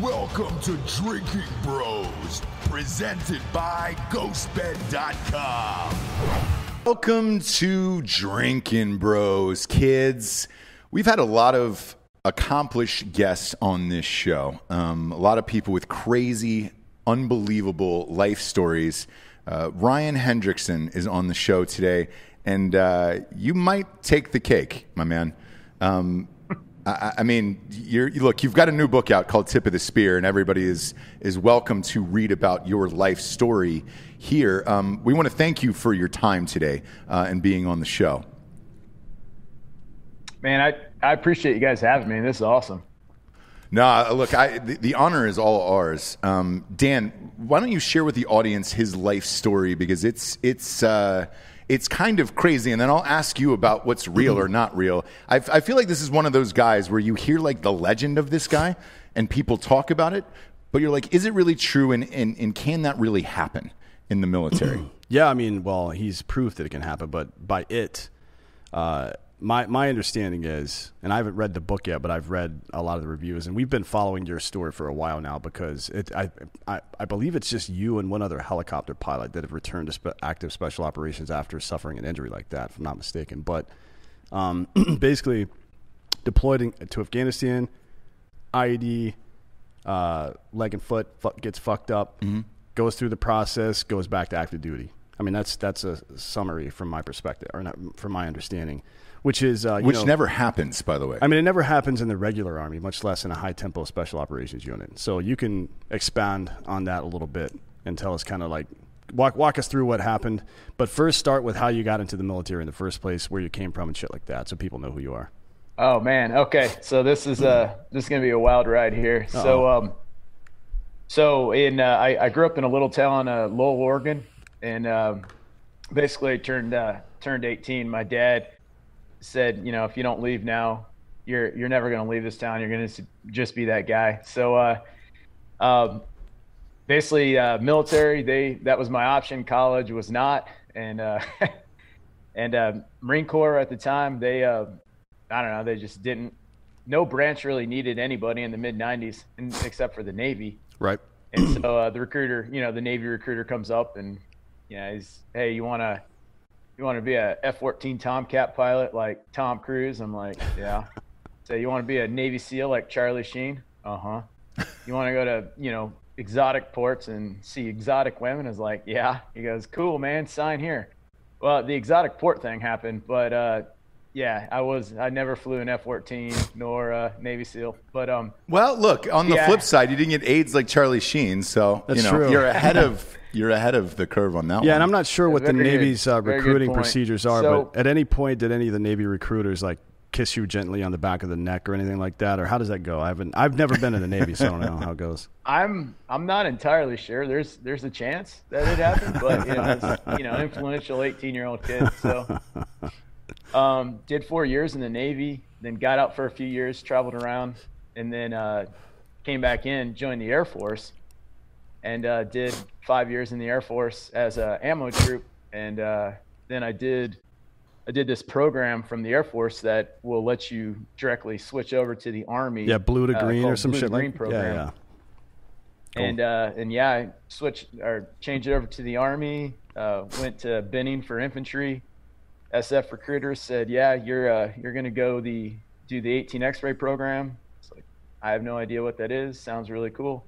Welcome to Drinking Bros, presented by GhostBed.com. Welcome to Drinking Bros, kids. We've had a lot of accomplished guests on this show. Um, a lot of people with crazy, unbelievable life stories. Uh, Ryan Hendrickson is on the show today, and uh, you might take the cake, my man. Um, I, I mean, you're, look, you've got a new book out called Tip of the Spear, and everybody is is welcome to read about your life story here. Um, we want to thank you for your time today uh, and being on the show. Man, I, I appreciate you guys having me. This is awesome. No, look, I, the, the honor is all ours. Um, Dan, why don't you share with the audience his life story because it's it's. Uh, it's kind of crazy. And then I'll ask you about what's real or not real. I, I feel like this is one of those guys where you hear like the legend of this guy and people talk about it, but you're like, is it really true? And, and, and can that really happen in the military? yeah, I mean, well, he's proof that it can happen, but by it, uh, my my understanding is, and I haven't read the book yet, but I've read a lot of the reviews, and we've been following your story for a while now because it, I, I, I believe it's just you and one other helicopter pilot that have returned to spe- active special operations after suffering an injury like that, if I'm not mistaken. But um, basically, deployed in, to Afghanistan, IED, uh, leg and foot gets fucked up, mm-hmm. goes through the process, goes back to active duty. I mean, that's that's a summary from my perspective, or not, from my understanding which is uh, which know, never happens, by the way. I mean, it never happens in the regular army, much less in a high tempo special operations unit. So you can expand on that a little bit and tell us kind of like walk walk us through what happened. But first, start with how you got into the military in the first place, where you came from, and shit like that, so people know who you are. Oh man, okay. So this is uh this is gonna be a wild ride here. Uh-oh. So um, so in uh, I, I grew up in a little town, uh, Lowell, Oregon, and um, basically turned uh, turned 18. My dad said, you know, if you don't leave now, you're you're never going to leave this town. You're going to just be that guy. So, uh, um, basically, uh, military. They that was my option. College was not, and uh, and uh, Marine Corps at the time. They uh, I don't know. They just didn't. No branch really needed anybody in the mid '90s, except for the Navy. Right. And so uh, the recruiter, you know, the Navy recruiter comes up and, you know, he's, hey, you want to you want to be a F-14 Tomcat pilot like Tom Cruise? I'm like, yeah. so you want to be a Navy SEAL like Charlie Sheen? Uh huh. You want to go to you know exotic ports and see exotic women? Is like, yeah. He goes, cool, man. Sign here. Well, the exotic port thing happened, but uh, yeah, I was. I never flew an F-14 nor a Navy SEAL. But um. Well, look on the yeah. flip side, you didn't get AIDS like Charlie Sheen, so That's you know true. you're ahead of you're ahead of the curve on that. Yeah, one. Yeah, and I'm not sure what the Navy's uh, recruiting procedures are, so, but at any point did any of the Navy recruiters like kiss you gently on the back of the neck or anything like that, or how does that go? I haven't. I've never been in the Navy, so I don't know how it goes. I'm I'm not entirely sure. There's there's a chance that it happened, but you know, it's, you know, influential 18 year old kid. So, um, did four years in the Navy, then got out for a few years, traveled around, and then uh, came back in, joined the Air Force and uh, did five years in the Air Force as a ammo troop, and uh, then I did I did this program from the Air Force that will let you directly switch over to the Army. Yeah, blue to uh, green or some shit green like program. Yeah, yeah. Cool. And uh, and yeah, I switched or changed it over to the Army. Uh, went to Benning for infantry. SF recruiters said, "Yeah, you're uh, you're gonna go the do the 18 X-ray program." It's like I have no idea what that is. Sounds really cool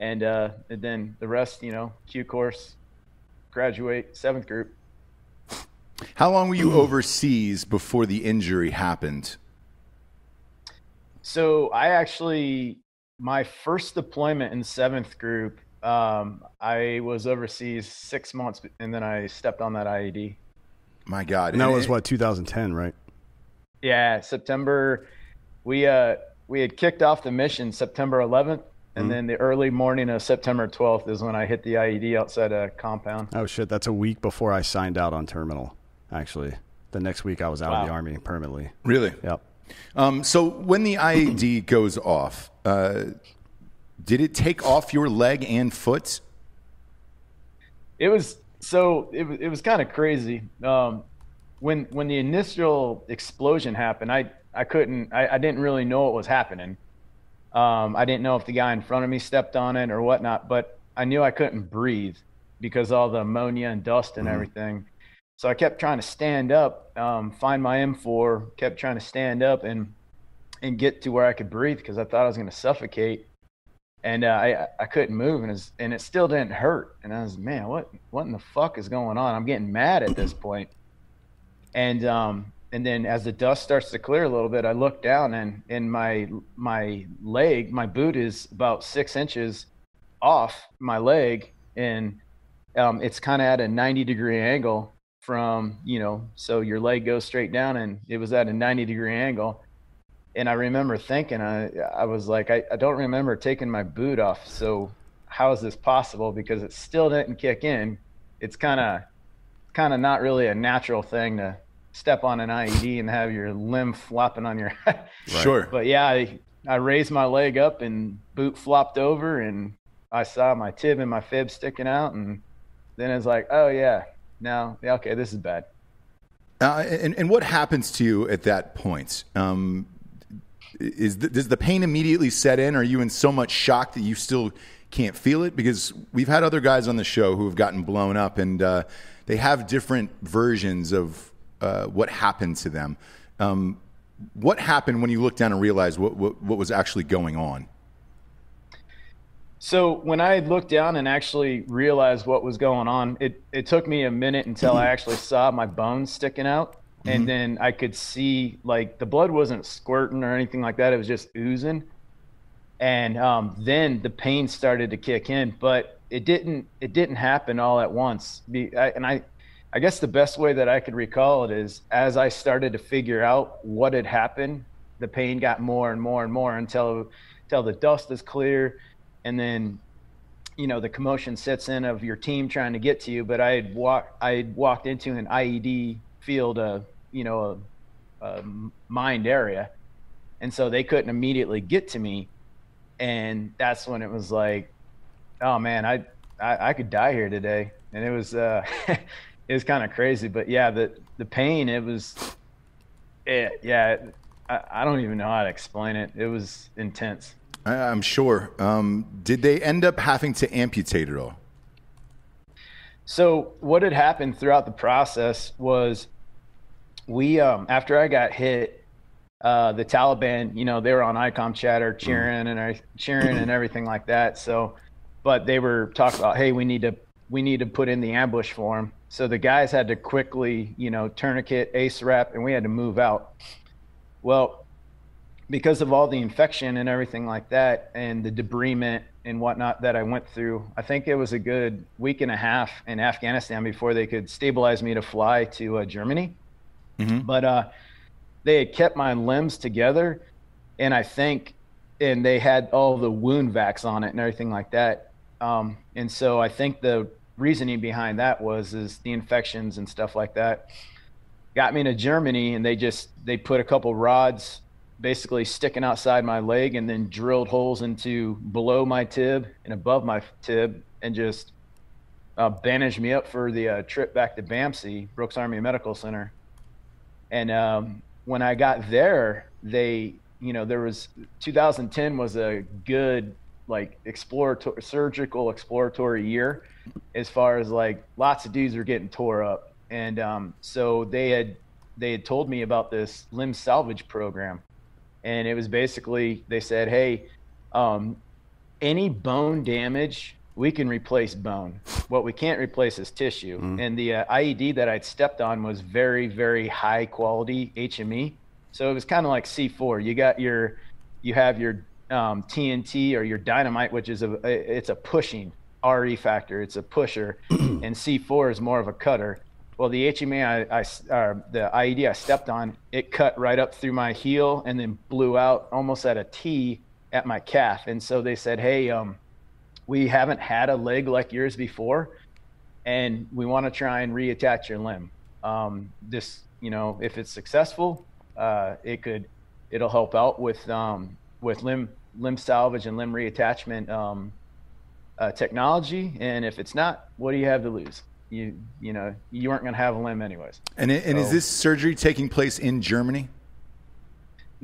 and, uh, and then the rest, you know, Q course, graduate, seventh group. How long were you overseas before the injury happened? So I actually, my first deployment in seventh group, um, I was overseas six months, and then I stepped on that IED. My God, and that was what 2010, right? Yeah, September. We uh we had kicked off the mission September 11th, and mm-hmm. then the early morning of September 12th is when I hit the IED outside a compound. Oh shit, that's a week before I signed out on terminal. Actually, the next week I was out wow. of the army permanently. Really? Yep. Um, so when the IED goes off, uh, did it take off your leg and foot? It was so it was it was kind of crazy. Um, when when the initial explosion happened, I I couldn't I, I didn't really know what was happening Um, I didn't know if the guy in front of me stepped on it or whatnot, but I knew I couldn't breathe because all the ammonia and dust and mm-hmm. everything. So I kept trying to stand up, um, find my M4, kept trying to stand up and and get to where I could breathe because I thought I was going to suffocate. And uh, I I couldn't move, and it, was, and it still didn't hurt. And I was, man, what what in the fuck is going on? I'm getting mad at this point. And um, and then as the dust starts to clear a little bit, I look down and in my my leg, my boot is about six inches off my leg, and um, it's kind of at a 90 degree angle from you know, so your leg goes straight down, and it was at a 90 degree angle. And I remember thinking, I I was like, I, I don't remember taking my boot off, so how is this possible? Because it still didn't kick in. It's kind of kind of not really a natural thing to step on an IED and have your limb flopping on your head. Sure. But yeah, I, I raised my leg up and boot flopped over and I saw my tib and my fib sticking out and then it's like, oh yeah, now yeah, okay, this is bad. Uh, and, and what happens to you at that point? Um, is the, does the pain immediately set in? Are you in so much shock that you still can't feel it? Because we've had other guys on the show who have gotten blown up, and uh, they have different versions of uh, what happened to them. Um, what happened when you looked down and realized what, what, what was actually going on? So when I looked down and actually realized what was going on, it, it took me a minute until I actually saw my bones sticking out. Mm-hmm. And then I could see like the blood wasn't squirting or anything like that. It was just oozing. And um, then the pain started to kick in, but it didn't, it didn't happen all at once. and I, I guess the best way that I could recall it is as I started to figure out what had happened, the pain got more and more and more until until the dust is clear, and then you know the commotion sets in of your team trying to get to you. But I had walked I had walked into an IED field, uh, you know, a, a mined area, and so they couldn't immediately get to me, and that's when it was like, oh man, I I, I could die here today, and it was. Uh, it was kind of crazy. But yeah, the the pain it was, it, yeah, I, I don't even know how to explain it. It was intense. I'm sure. Um, did they end up having to amputate it all? So what had happened throughout the process was we um, after I got hit, uh, the Taliban, you know, they were on ICOM chatter cheering mm. and cheering and everything like that. So, but they were talking about, hey, we need to we need to put in the ambush for him. So the guys had to quickly, you know, tourniquet, ace wrap, and we had to move out. Well, because of all the infection and everything like that, and the debridement and whatnot that I went through, I think it was a good week and a half in Afghanistan before they could stabilize me to fly to uh, Germany. Mm-hmm. But uh, they had kept my limbs together, and I think, and they had all the wound vacs on it and everything like that. Um, and so I think the reasoning behind that was is the infections and stuff like that got me to Germany and they just they put a couple rods basically sticking outside my leg and then drilled holes into below my tib and above my tib and just uh, bandaged me up for the uh, trip back to BAMC, Brooks Army Medical Center. And um, when I got there, they, you know, there was 2010 was a good like exploratory surgical exploratory year as far as like lots of dudes were getting tore up. And um, so they had they had told me about this limb salvage program. And it was basically they said hey um, any bone damage we can replace bone what we can't replace is tissue mm-hmm. and the uh, ied that i'd stepped on was very very high quality hme so it was kind of like c4 you got your you have your um, TNT or your dynamite, which is a it's a pushing RE factor. It's a pusher, and C4 is more of a cutter. Well, the HMA I, I uh, the IED I stepped on, it cut right up through my heel and then blew out almost at a T at my calf. And so they said, "Hey, um, we haven't had a leg like yours before, and we want to try and reattach your limb. Um, this, you know, if it's successful, uh, it could, it'll help out with um, with limb limb salvage and limb reattachment um, uh, technology. And if it's not, what do you have to lose? You you know you weren't going to have a limb anyways. And and so, is this surgery taking place in Germany?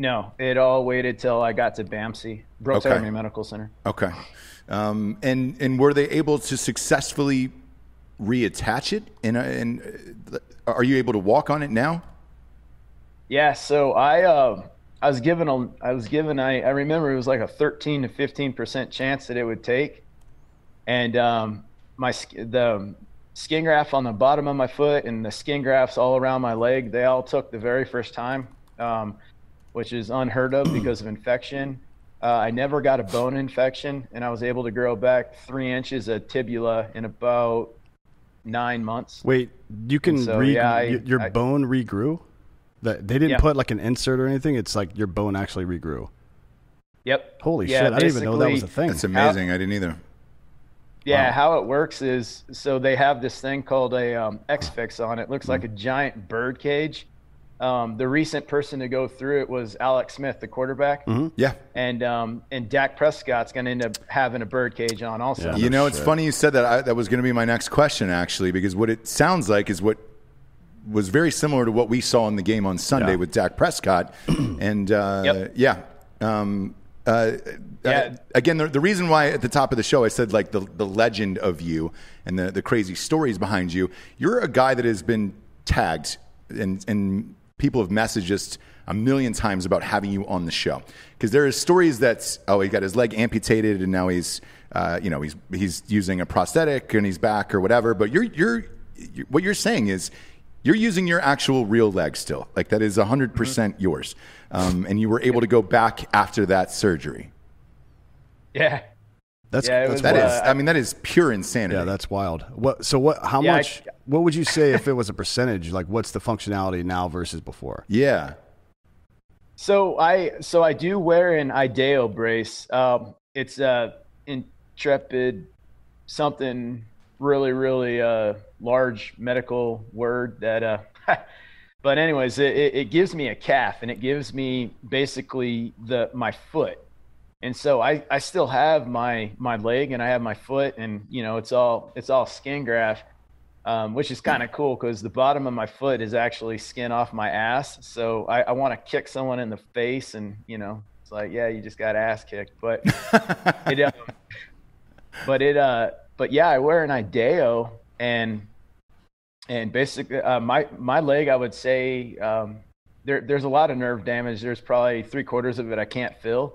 No, it all waited till I got to BAMC, Brooks Okay. Army Medical Center. Okay. Um, and and were they able to successfully reattach it? And and uh, are you able to walk on it now? Yeah, so I uh, I was given a I was given I, I remember it was like a 13 to 15 percent chance that it would take, and um, my the skin graft on the bottom of my foot and the skin grafts all around my leg they all took the very first time, um, which is unheard of because of infection. Uh, I never got a bone infection, and I was able to grow back three inches of tibula in about nine months. Wait, you can So, re- yeah, I- y- your I- bone regrew. That they didn't Yeah. put like an insert or anything. It's like your bone actually regrew. Yep. Holy Yeah, shit! I didn't even know that was a thing. That's amazing. I didn't either. Yeah, Wow. how it works is so they have this thing called a um, X fix on it. Looks like a giant bird cage. Um, the recent person to go through it was Alex Smith, the quarterback, Yeah. and um, and Dak Prescott's going to end up having a bird cage on also. Yeah. You know, no it's funny you said that. I, that was going to be my next question, actually, because what it sounds like is what was very similar to what we saw in the game on Sunday Yeah. with Dak Prescott. and uh, Yep. yeah. Um, uh, Yeah. uh, again, the, the reason why at the top of the show I said like the, the legend of you and the, the crazy stories behind you, you're a guy that has been tagged and, and people have messaged us a million times about having you on the show because there are stories that oh he got his leg amputated and now he's uh, you know he's he's using a prosthetic and he's back or whatever but you're you're, you what you're saying is you're using your actual real leg still like that is 100% yours um, and you were able to go back after that surgery Yeah. That's Yeah, that's was, That is, uh, I mean, that is pure insanity. yeah, that's wild. What? So what? How Yeah, I- much? What would you say if it was a percentage? Like, what's the functionality now versus before? yeah. So I so I do wear an IDEO brace. Um, it's a intrepid something really really uh, large medical word that. Uh, but anyways, it, it it gives me a calf and it gives me basically the my foot. And so I, I still have my my leg and I have my foot and you know it's all it's all skin graft um, which is kind of cool because the bottom of my foot is actually skin off my ass. So I, I want to kick someone in the face, and you know, it's like, yeah, you just got ass kicked. But it, um, but it, uh, but yeah, I wear an IDEO, and and basically, uh, my my leg, I would say, um, there there's a lot of nerve damage. There's probably three quarters of it I can't feel.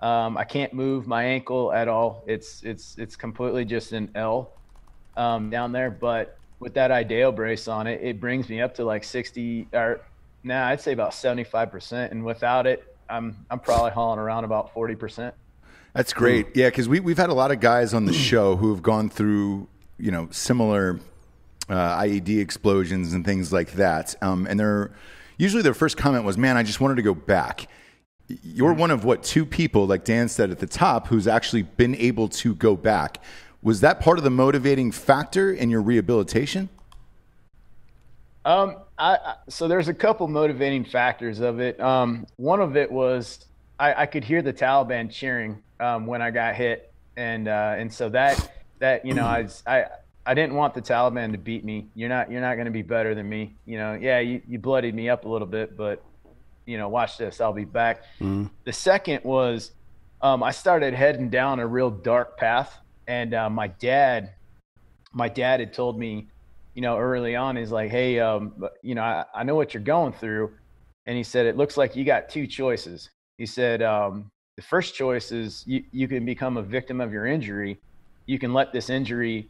Um, I can't move my ankle at all. It's it's it's completely just an L um, down there. But with that IDEO brace on it, it brings me up to like 60 or nah, I'd say about 75%. And without it, I'm I'm probably hauling around about 40%. That's great. Yeah, because we, we've had a lot of guys on the show who have gone through, you know, similar uh, IED explosions and things like that. Um, and they're usually their first comment was, "Man, I just wanted to go back." You're one of what two people, like Dan said at the top, who's actually been able to go back. Was that part of the motivating factor in your rehabilitation? Um, I, so there's a couple motivating factors of it. Um, one of it was I, I could hear the Taliban cheering um, when I got hit, and uh, and so that that you know I was- I I didn't want the Taliban to beat me. You're not you're not going to be better than me. You know, yeah, you, you bloodied me up a little bit, but you know, watch this, I'll be back. The second was um, I started heading down a real dark path, and uh, my dad, my dad had told me, you know, early on, he's like, hey, um, you know, I, I know what you're going through, and he said it looks like you got two choices. He said um, the first choice is you you can become a victim of your injury, you can let this injury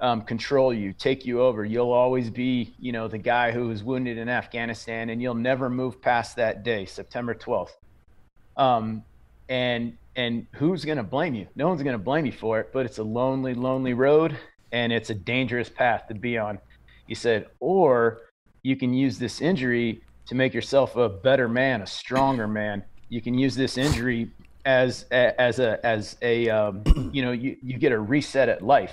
um, control you, take you over. You'll always be, you know, the guy who was wounded in Afghanistan, and you'll never move past that day, September 12th. Um, and and who's going to blame you? No one's going to blame you for it, but it's a lonely, lonely road, and it's a dangerous path to be on. He said, or you can use this injury to make yourself a better man, a stronger man. You can use this injury as as a as a um, you know you, you get a reset at life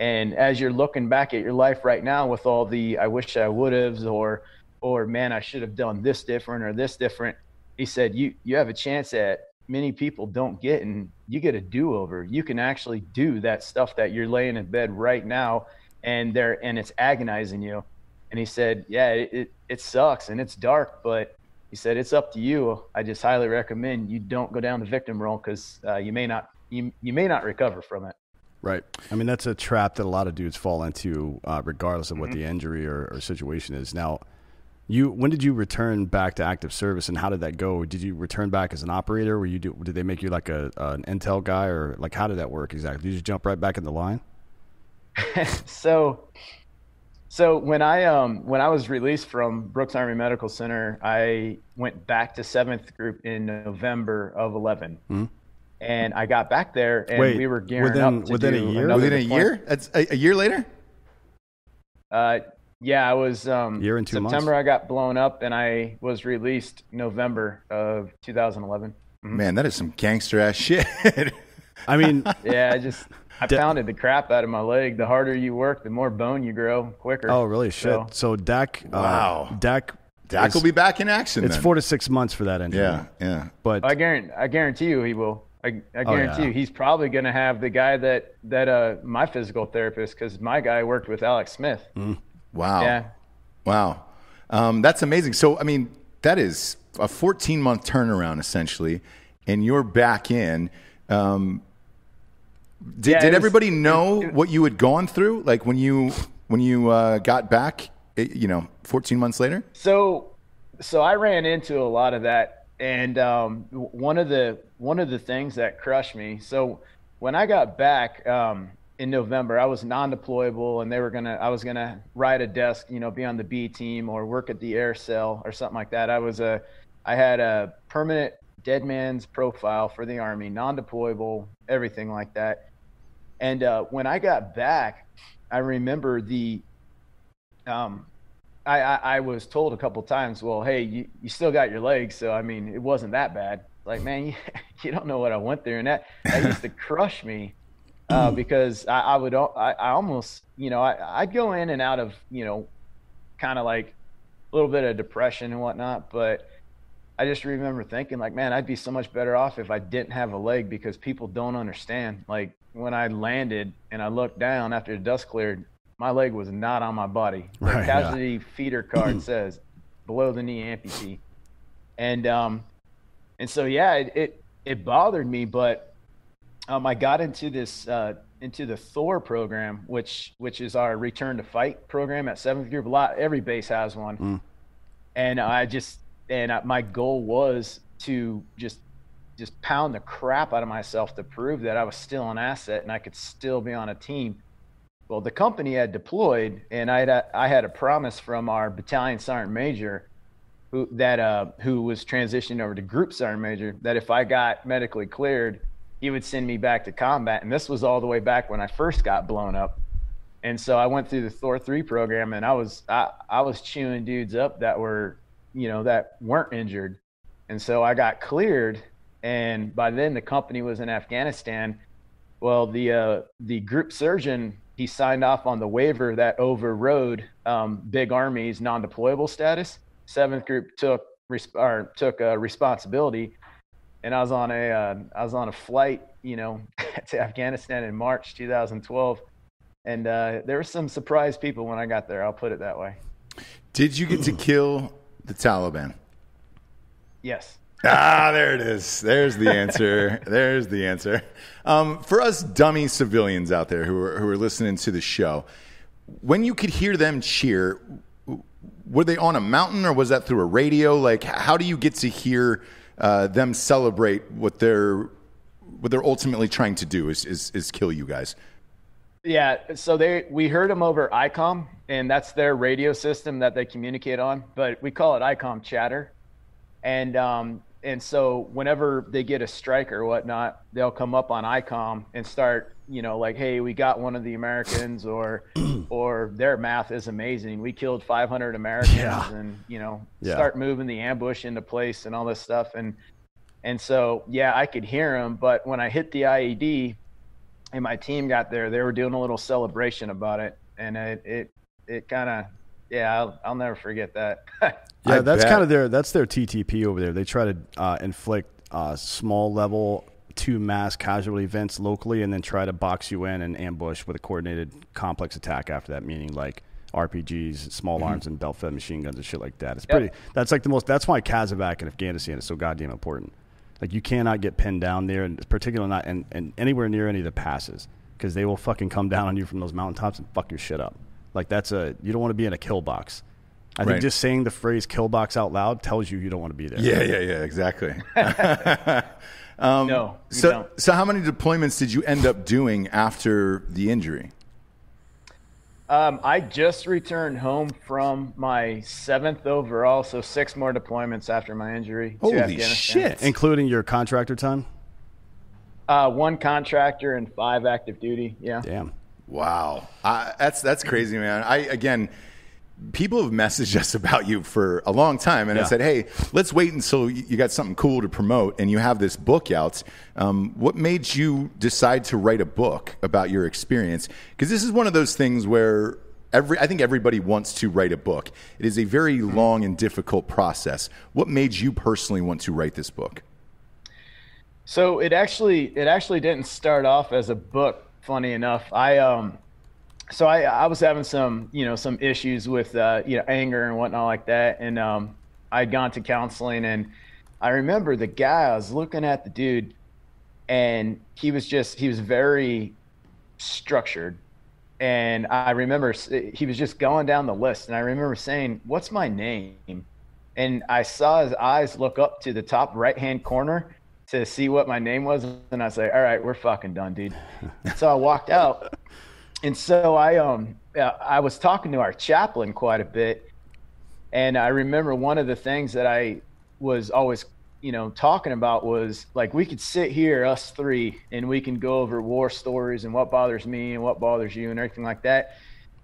and as you're looking back at your life right now with all the I wish I would have or or man I should have done this different or this different, he said you you have a chance that many people don't get and you get a do-over. You can actually do that stuff that you're laying in bed right now and there and it's agonizing you. And he said, yeah, it, it, it sucks and it's dark, but he said it's up to you. I just highly recommend you don't go down the victim role because uh, you may not you you may not recover from it. Right. I mean, that's a trap that a lot of dudes fall into, uh, regardless of what mm-hmm. the injury or, or, situation is. Now, you when did you return back to active service, and how did that go? Did you return back as an operator? Were you do, did they make you like a an intel guy, or like how did that work exactly? Did you just jump right back in the line? so, so when I um when I was released from Brooks Army Medical Center, I went back to Seventh Group in November of 11 mm-hmm and I got back there, and Wait, we were gearing within, up to within do a year. Within a deployment. year? That's a, a, year later. Uh, yeah, I was um, year and two September. Months. I got blown up, and I was released November of 2011. Mm-hmm. Man, that is some gangster ass shit. I mean, yeah, I just I pounded the crap out of my leg. The harder you work, the more bone you grow quicker. Oh, really? Shit. So, so Dak, uh, wow, uh, Dak Dak will be back in action. It's then. four to six months for that injury. Yeah, yeah. But I guarantee, I guarantee you, he will. I, I Oh, guarantee yeah. you, he's probably going to have the guy that that uh my physical therapist because my guy worked with Alex Smith. Wow. Yeah, Wow. Um, that's amazing. So, I mean, that is a 14 month turnaround essentially, and you're back in. Um, did, Yeah, did was- everybody know it- what you had gone through? Like when you when you uh, got back, you know, 14 months later. So, so I ran into a lot of that, and um, one of the one of the things that crushed me. So, when I got back um, in November, I was non-deployable, and they were gonna I was gonna ride a desk, you know, be on the B team or work at the air cell or something like that. I was a I had a permanent dead man's profile for the army, non-deployable, everything like that. And uh, when I got back, I remember the um, I, I, I was told a couple times, well, hey, you, you still got your legs, so I mean, it wasn't that bad. Like, man, you, you don't know what I went through, and that that used to crush me uh, because I, I would I, I almost you know I, I'd go in and out of you know kind of like a little bit of depression and whatnot, but I just remember thinking like, man, I'd be so much better off if I didn't have a leg because people don't understand. Like when I landed and I looked down after the dust cleared, my leg was not on my body. The Right, yeah. casualty feeder card says below the knee amputee. And um and so yeah, it it, it bothered me, but um I got into this uh into the Thor program, which which is our return to fight program at seventh group. A lot every base has one. Mm. And I just and I, my goal was to just just pound the crap out of myself to prove that I was still an asset and I could still be on a team. Well, the company had deployed, and I had a, I had a promise from our battalion sergeant major, who that uh, who was transitioning over to group sergeant major, that if I got medically cleared, he would send me back to combat. And this was all the way back when I first got blown up. And so I went through the Thor three program, and I was I, I was chewing dudes up that were, you know, that weren't injured. And so I got cleared, and by then the company was in Afghanistan. Well, the uh, the group surgeon he signed off on the waiver that overrode um, Big Army's non-deployable status. Seventh Group took res- or took uh, responsibility, and I was on a uh, I was on a flight, you know, to Afghanistan in March 2012, and uh, there were some surprised people when I got there. I'll put it that way. Did you get to kill the Taliban? Yes. ah, there it is. There's the answer. There's the answer. Um, for us dummy civilians out there who are, who are listening to the show, when you could hear them cheer, were they on a mountain or was that through a radio? Like, how do you get to hear uh, them celebrate what they're what they're ultimately trying to do? Is is, is kill you guys? Yeah, so they we heard them over ICOM, and that's their radio system that they communicate on. But we call it ICOM chatter, and um, and so whenever they get a strike or whatnot, they'll come up on ICOM and start, you know, like, hey, we got one of the Americans, or or their math is amazing. We killed 500 Americans, Yeah. and you know, Yeah. start moving the ambush into place and all this stuff, and and so yeah, I could hear them, but when I hit the IED and my team got there, they were doing a little celebration about it, and it it, it kind of yeah, I'll, I'll never forget that. Yeah, I that's bet. kind of their that's their TTP over there. They try to uh, inflict uh, small level to mass casualty events locally, and then try to box you in and ambush with a coordinated complex attack after that. Meaning, like RPGs, small mm-hmm. arms, and belt-fed machine guns and shit like that. It's yep. pretty. That's like the most. That's why CASEVAC in Afghanistan is so goddamn important. Like you cannot get pinned down there, and particularly not and, and anywhere near any of the passes because they will fucking come down on you from those mountaintops and fuck your shit up. Like that's a you don't want to be in a kill box. I right. think just saying the phrase "kill box" out loud tells you you don't want to be there. Yeah, yeah, yeah, exactly. um, no. So, don't. so how many deployments did you end up doing after the injury? Um, I just returned home from my seventh overall, so six more deployments after my injury. Holy shit! Including your contractor time. Uh, one contractor and five active duty. Yeah. Damn. Wow, uh, that's that's crazy, man. I again, people have messaged us about you for a long time, and yeah. I said, "Hey, let's wait until you got something cool to promote, and you have this book out." Um, what made you decide to write a book about your experience? Because this is one of those things where every I think everybody wants to write a book. It is a very long and difficult process. What made you personally want to write this book? So it actually it actually didn't start off as a book. Funny enough, I um so I, I was having some, you know, some issues with, uh, you know, anger and whatnot like that. And um, I'd gone to counseling and I remember the guy, I was looking at the dude and he was just, he was very structured. And I remember he was just going down the list. And I remember saying, what's my name? And I saw his eyes look up to the top right hand corner to see what my name was. And I was like, all right, we're fucking done, dude. so I walked out and so I um I was talking to our chaplain quite a bit, and I remember one of the things that I was always you know talking about was like we could sit here us three and we can go over war stories and what bothers me and what bothers you and everything like that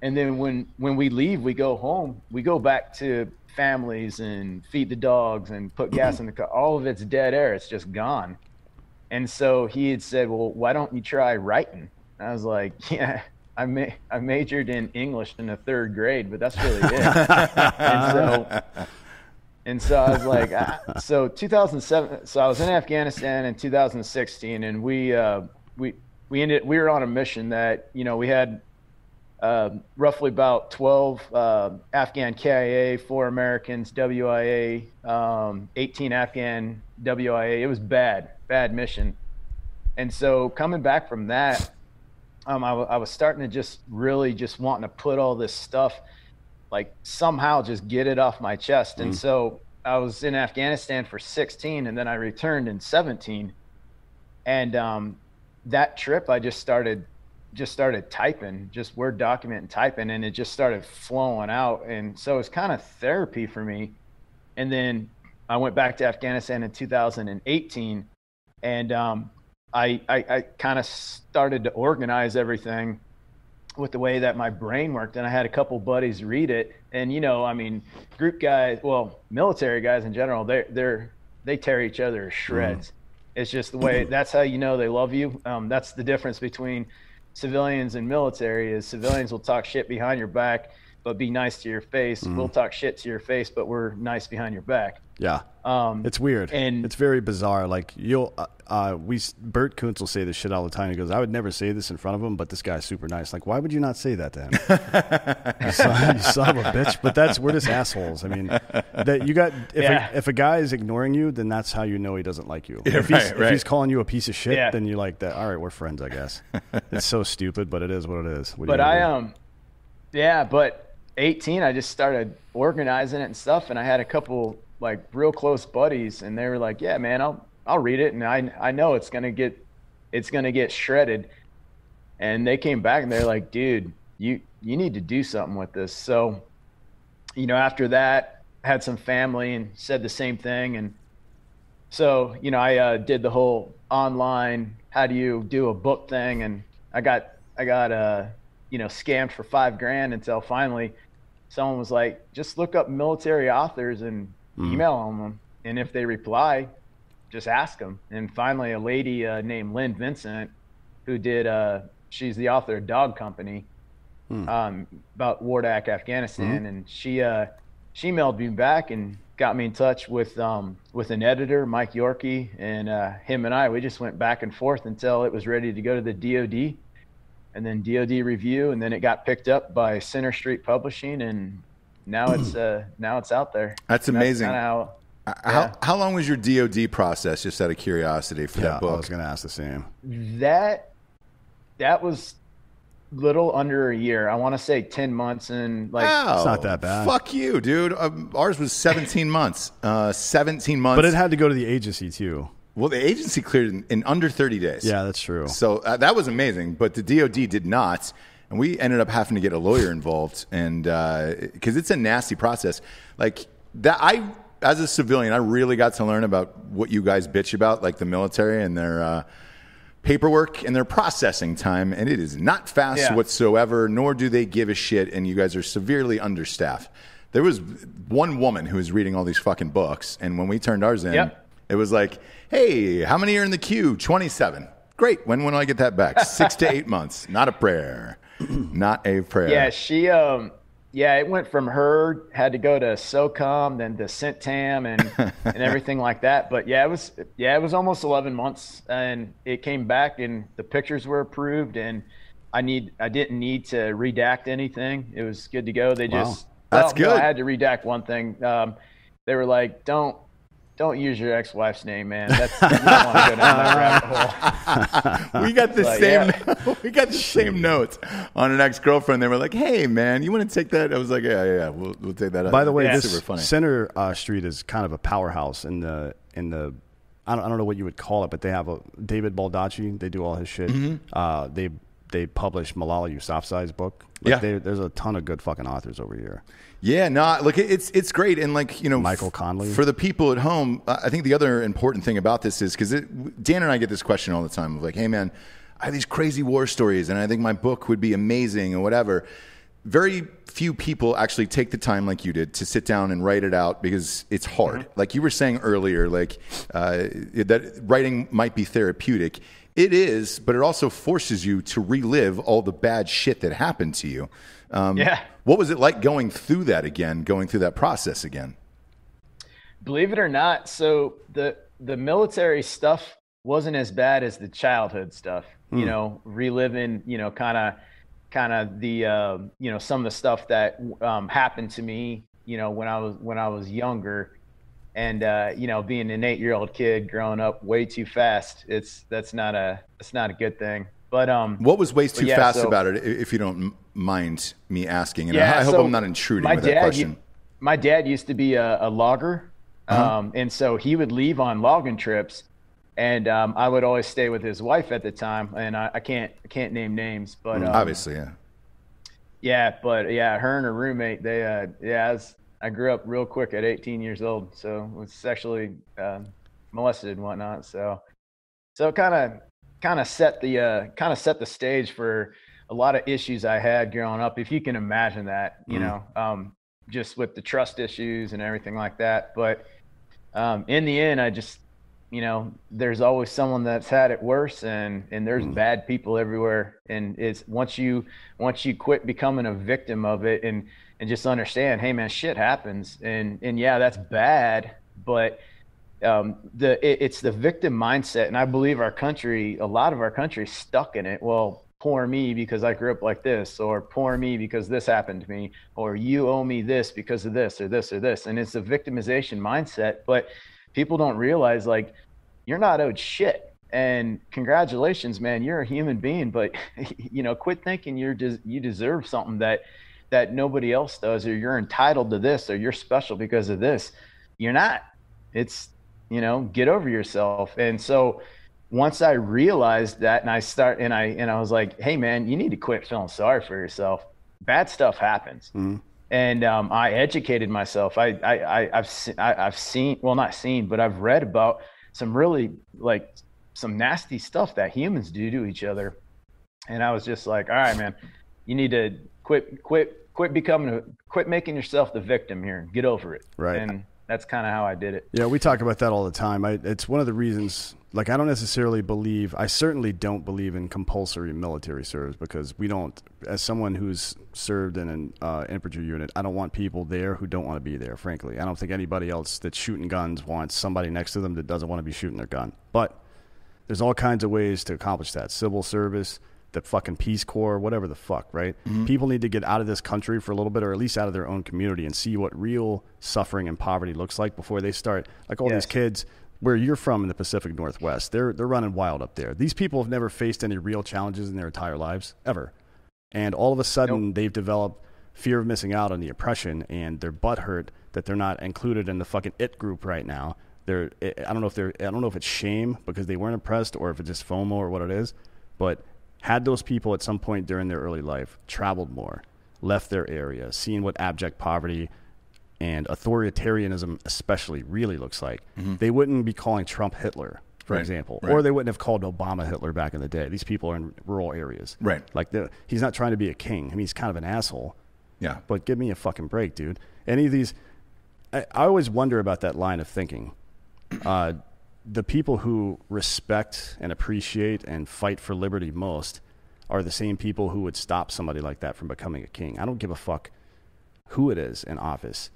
and then when when we leave we go home we go back to families and feed the dogs and put gas in the car all of it's dead air it's just gone and so he had said well why don't you try writing i was like yeah I ma- I majored in English in the third grade, but that's really it. and so, and so I was like, so 2007. So I was in Afghanistan in 2016, and we uh, we we ended. We were on a mission that you know we had uh, roughly about 12 uh, Afghan KIA, four Americans WIA, um, 18 Afghan WIA. It was bad, bad mission. And so coming back from that um, I, w- I was starting to just really just wanting to put all this stuff, like somehow just get it off my chest. Mm. And so I was in Afghanistan for 16, and then I returned in 17. And um, that trip, I just started just started typing, just word document and typing, and it just started flowing out. And so it's kind of therapy for me. And then I went back to Afghanistan in 2018, and um, I, I, I kind of started to organize everything with the way that my brain worked. And I had a couple buddies read it. And, you know, I mean, group guys, well, military guys in general, they're, they're, they tear each other shreds. Mm. It's just the way, that's how you know they love you. Um, that's the difference between civilians and military is civilians will talk shit behind your back, but be nice to your face. Mm. We'll talk shit to your face, but we're nice behind your back. Yeah. Um, it's weird. And it's very bizarre. Like you'll, uh, uh, we Bert Koontz will say this shit all the time. He goes, "I would never say this in front of him, but this guy's super nice." Like, why would you not say that to him? you, son, you, son, of a bitch. But that's we're just assholes. I mean, that you got if yeah. a, if a guy is ignoring you, then that's how you know he doesn't like you. Yeah, if, he's, right, right. if he's calling you a piece of shit, yeah. then you're like that. All right, we're friends, I guess. it's so stupid, but it is what it is. What but I do? um, yeah, but 18, I just started organizing it and stuff, and I had a couple like real close buddies, and they were like, "Yeah, man, I'll I'll read it, and I I know it's gonna get it's gonna get shredded." And they came back and they're like, "Dude, you you need to do something with this." So, you know, after that, had some family and said the same thing, and so you know, I uh, did the whole online how do you do a book thing, and I got I got uh you know scammed for five grand until finally someone was like, just look up military authors and mm-hmm. email them, and if they reply, just ask them. And finally, a lady uh, named Lynn Vincent, who did, uh, she's the author of Dog Company, mm. um, about Wardak, Afghanistan, mm-hmm. and she uh, she emailed me back and got me in touch with um, with an editor, Mike Yorkie, and uh, him and I, we just went back and forth until it was ready to go to the DoD. and then DoD review, and then it got picked up by Center Street Publishing, and now it's uh, now it's out there. That's amazing. That's how, uh, how, how long was your DoD process? Just out of curiosity for yeah, that book. I was going to ask the same. That that was little under a year. I want to say ten months, and like oh, it's not that bad. Fuck you, dude. Um, ours was seventeen months. Uh, seventeen months. But it had to go to the agency too. Well, the agency cleared in, in under 30 days. Yeah, that's true. So uh, that was amazing, but the DoD did not, and we ended up having to get a lawyer involved, and because uh, it's a nasty process. Like that, I as a civilian, I really got to learn about what you guys bitch about, like the military and their uh, paperwork and their processing time, and it is not fast Yeah. whatsoever. Nor do they give a shit, and you guys are severely understaffed. There was one woman who was reading all these fucking books, and when we turned ours in, Yep. it was like, "Hey, how many are in the queue? Twenty-seven. Great. When when will I get that back? Six to eight months. Not a prayer. Not a prayer. Yeah, she um yeah, it went from her had to go to SOCOM, then to CENTCOM and and everything like that. But yeah, it was yeah, it was almost 11 months and it came back and the pictures were approved and I need I didn't need to redact anything. It was good to go. They Wow. just That's well, no, good. I had to redact one thing. Um, they were like, "Don't don't use your ex-wife's name, man. That's you don't want to go down that rabbit hole." we got the But, same. we got the same notes on an ex-girlfriend. They were like, "Hey, man, you want to take that?" I was like, "Yeah, yeah, yeah. We'll, we'll take that." By the way, Yeah. this super funny. Center uh, Street is kind of a powerhouse in the in the. I don't, I don't know what you would call it, but they have a David Baldacci. They do all his shit. Mm-hmm. Uh, they they published Malala Yousafzai's book. Like, Yeah. they, there's a ton of good fucking authors over here. Yeah, no, look, it- it's it's great, and like you know, Michael f- Connelly. for the people at home. I think the other important thing about this is because Dan and I get this question all the time of like, "Hey, man, I have these crazy war stories, and I think my book would be amazing, or whatever." Very few people actually take the time like you did to sit down and write it out because it's hard. Like you were saying earlier, like uh, that writing might be therapeutic. It is, but it also forces you to relive all the bad shit that happened to you. Um, Yeah. what was it like going through that again, going through that process again? Believe it or not, so the the military stuff wasn't as bad as the childhood stuff. You know, reliving, you know, kind of kind of the uh, you know some of the stuff that um, happened to me, you know, when I was when I was younger, and uh, you know, being an eight year old kid growing up way too fast. It's that's not a that's not a good thing. But um, What was way too yeah, fast so- about it, if you don't mind me asking? And Yeah, I, I hope so I'm not intruding my with that dad, question. u- my dad used to be a, a logger, Uh-huh. um, and so he would leave on logging trips, and um, I would always stay with his wife at the time, and I, I can't I can't name names, but um, Mm, Obviously, yeah. yeah, but yeah, her and her roommate, they uh, yeah, I, was, I grew up real quick at 18 years old, so was sexually um, molested and whatnot, so so kind of kind of set the uh, kind of set the stage for a lot of issues I had growing up, if you can imagine that, you Mhm. know, um, just with the trust issues and everything like that. But um, in the end, I just, you know, there's always someone that's had it worse, and and there's bad people everywhere. And it's once you once you quit becoming a victim of it, and and just understand, hey man, shit happens, and and yeah, that's bad, but um, the it, it's the victim mindset, and I believe our country, a lot of our country, stuck in it. Well, poor me because I grew up like this, or poor me because this happened to me, or you owe me this because of this, or this, or this, and it's a victimization mindset. But people don't realize like you're not owed shit. And congratulations, man, you're a human being. But you know, quit thinking you're des- you deserve something that that nobody else does, or you're entitled to this, or you're special because of this. You're not. It's you know, get over yourself. And so once I realized that and I start and I and I was like, hey man, you need to quit feeling sorry for yourself. Bad stuff happens. And um, I educated myself. I, I, I I've se- I, I've seen well not seen, but I've read about some really like some nasty stuff that humans do to each other. And I was just like, all right, man, you need to quit quit quit becoming a quit making yourself the victim here. and Get over it. Right. And that's kind of how I did it. Yeah, we talk about that all the time. I, it's one of the reasons. Like, I don't necessarily believe. I certainly don't believe in compulsory military service because we don't. As someone who's served in an uh, infantry unit, I don't want people there who don't want to be there. Frankly, I don't think anybody else that's shooting guns wants somebody next to them that doesn't want to be shooting their gun. But there's all kinds of ways to accomplish that. Civil service, the fucking Peace Corps, whatever the fuck, right? Mm-hmm. People need to get out of this country for a little bit, or at least out of their own community, and see what real suffering and poverty looks like before they start. Like all Yes. these kids, where you're from in the Pacific Northwest, they're they're running wild up there. These people have never faced any real challenges in their entire lives ever, and all of a sudden they've developed fear of missing out on the oppression, and they're butthurt that they're not included in the fucking it group right now. They're I I don't know if they're I don't know if it's shame because they weren't oppressed or if it's just FOMO or what it is, but had those people at some point during their early life traveled more, left their area, seen what abject poverty and authoritarianism especially really looks like, they wouldn't be calling Trump Hitler, for Right, example, right. or they wouldn't have called Obama Hitler back in the day. These people are in rural areas, Right. Like he's not trying to be a king. I mean, he's kind of an asshole, Yeah. but give me a fucking break, dude. Any of these, I, I always wonder about that line of thinking. Uh, the people who respect and appreciate and fight for liberty most are the same people who would stop somebody like that from becoming a king. I don't give a fuck who it is in office.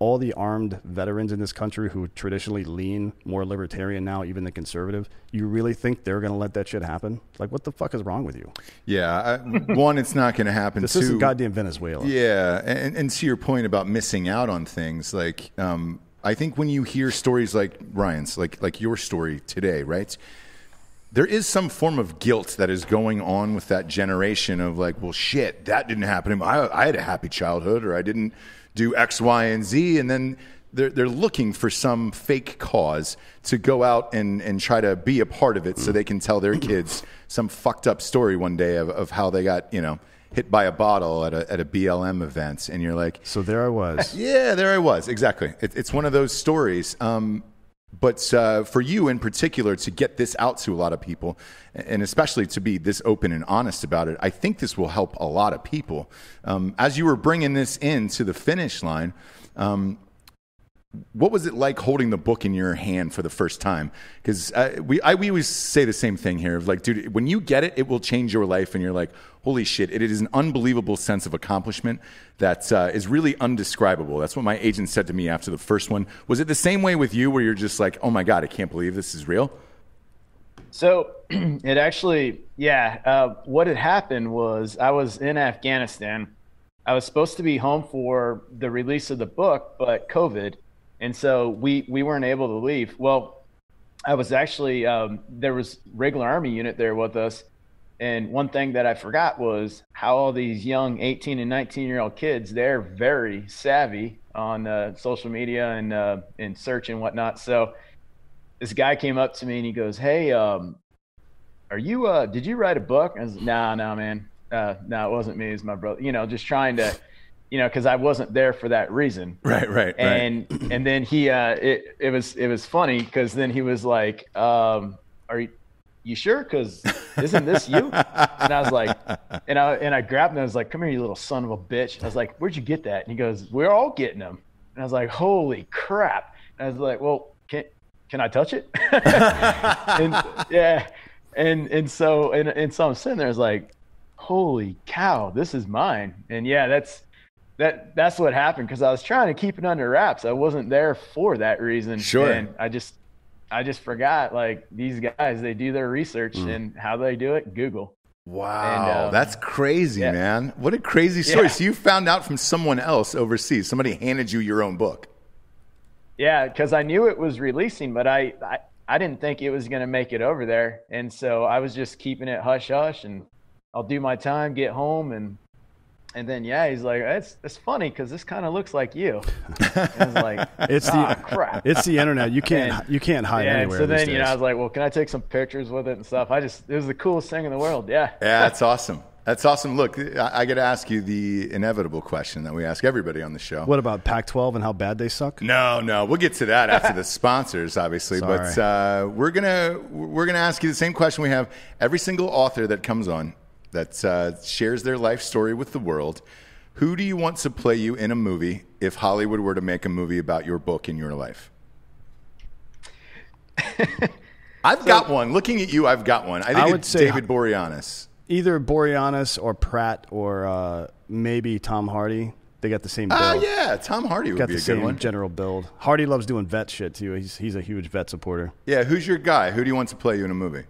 All the armed veterans in this country who traditionally lean more libertarian now, even the conservative, you really think they're going to let that shit happen? Like, what the fuck is wrong with you? Yeah. I, one, it's not going to happen. This Two, isn't goddamn Venezuela. Yeah, and, and to your point about missing out on things, like um, I think when you hear stories like Ryan's, like like your story today, right? There is some form of guilt that is going on with that generation of like, well, shit, that didn't happen to me. I, I had a happy childhood, or I didn't do X, Y, and Z, and then they're they're looking for some fake cause to go out and and try to be a part of it, so mm. they can tell their kids some fucked up story one day of, of how they got you know hit by a bottle at a at a BLM event, and you're like, So there I was. yeah, there I was. Exactly. It, it's one of those stories. Um, but uh, for you in particular to get this out to a lot of people, and especially to be this open and honest about it, I think this will help a lot of people. Um, as you were bringing this in to the finish line, um, what was it like holding the book in your hand for the first time? Because we, I, we always say the same thing here. Of like, dude, when you get it, it will change your life, and you're like, holy shit! It is an unbelievable sense of accomplishment that uh, is really undescribable. That's what my agent said to me after the first one. Was it the same way with you, where you're just like, oh my god, I can't believe this is real? So it actually, yeah. Uh, what had happened was I was in Afghanistan. I was supposed to be home for the release of the book, but COVID, and so we we weren't able to leave. Well, I was actually um, there was regular army unit there with us, and one thing that I forgot was how all these young 18 and 19 year old kids they're very savvy on uh, social media and uh, and search and whatnot. So this guy came up to me and he goes, "Hey, um, are you? Uh, did you write a book?" I was, "Nah, nah, man. Uh, no, it wasn't me. It's my brother. You know, just trying to, you know, because I wasn't there for that reason." Right, right, and and then he uh it it was it was funny because then he was like um are you you sure? Because isn't this you? And i was like and i and i grabbed him. And i was like come here you little son of a bitch. I was like where'd you get that? And he goes we're all getting them and i was like holy crap. And i was like well can can i touch it? And yeah. And and so and, and so i'm sitting there i was like holy cow this is mine. And yeah that's that that's what happened because I was trying to keep it under wraps. I wasn't there for that reason. Sure. And I just I just forgot like these guys they do their research and how they do it Google. Wow, And, um, that's crazy, yeah. man. What a crazy story. Yeah. So you found out from someone else overseas. Somebody handed you your own book. Yeah, because I knew it was releasing, but I, I I didn't think it was going to make it over there, and so I was just keeping it hush hush, and I'll do my time, get home, and and then yeah, he's like, it's it's funny because this kind of looks like you. And I was like, It's ah, the crap. it's the internet. You can't And- you can't hide yeah, anywhere. so then you know. I was like, well, can I take some pictures with it and stuff? I just it was the coolest thing in the world. Yeah. Yeah, that's awesome. That's awesome. Look, I, I got to ask you the inevitable question that we ask everybody on the show. what about Pac-12 and how bad they suck? No, no, we'll get to that after the sponsors, obviously. But uh, we're gonna we're gonna ask you the same question we have every single author that comes on that uh, shares their life story with the world. Who do you want to play you in a movie if Hollywood were to make a movie about your book and your life? I've got one. Looking at you, I've got one. I think I would it's say- David Boreanaz. Either Boreanaz or Pratt or uh, maybe Tom Hardy. They got the same build. Oh yeah, Tom Hardy would got be the a good same one. general build. Hardy loves doing vet shit too. He's he's a huge vet supporter. Yeah, who's your guy? Who do you want to play you in a movie?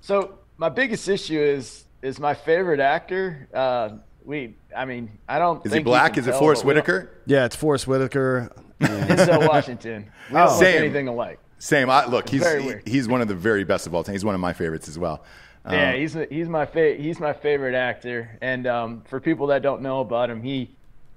So my biggest issue is is my favorite actor. Uh, we, I mean, I don't. Is think he black? can Is it tell, Forest but we don't- Whitaker? Yeah, it's Forest Whitaker. and- Denzel Washington. We don't look Same. anything alike. Same. I, look, he's he- he's one of the very best of all time. He's one of my favorites as well. Um, Yeah, he's he's my fa- he's my favorite actor. And um, for people that don't know about him, he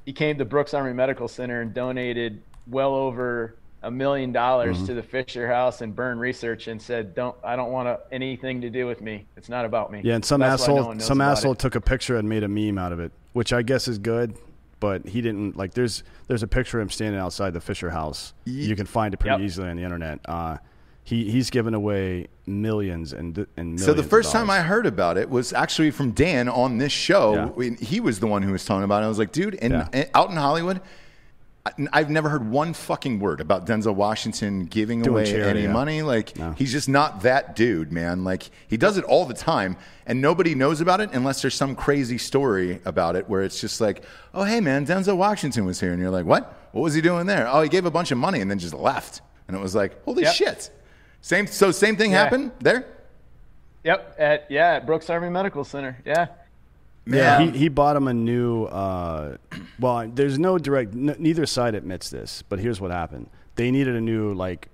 he came to Brooks Army Medical Center and donated well over a million dollars Mm-hmm. to the Fisher House and Burn Research, and said, "Don't I don't want to, anything to do with me. It's not about me." Yeah, and some That's why no asshole some asshole it. took a picture and made a meme out of it, which I guess is good. But he didn't like. There's there's a picture of him standing outside the Fisher House. Ye- You can find it pretty Yep. easily on the internet. Uh, he he's given away millions and and millions. So the first time I heard about it was actually from Dan on this show. Yeah. He was the one who was talking about it. I was like, dude, in, Yeah. in- out in Hollywood, I- I've never heard one fucking word about Denzel Washington giving Doing away charity, any yeah. money. Like No. he's just not that dude, man. Like he does it all the time, and nobody knows about it unless there's some crazy story about it where it's just like, oh hey man, Denzel Washington was here, and you're like, what? What was he doing there? Oh, he gave a bunch of money and then just left, and it was like, holy Yep. shit. Same. So same thing Yeah. happened there. Yep, at yeah, at Brooks Army Medical Center. Yeah. Yeah, he, he bought him a new. Uh, well, there's no direct. N- neither side admits this, but here's what happened. They needed a new like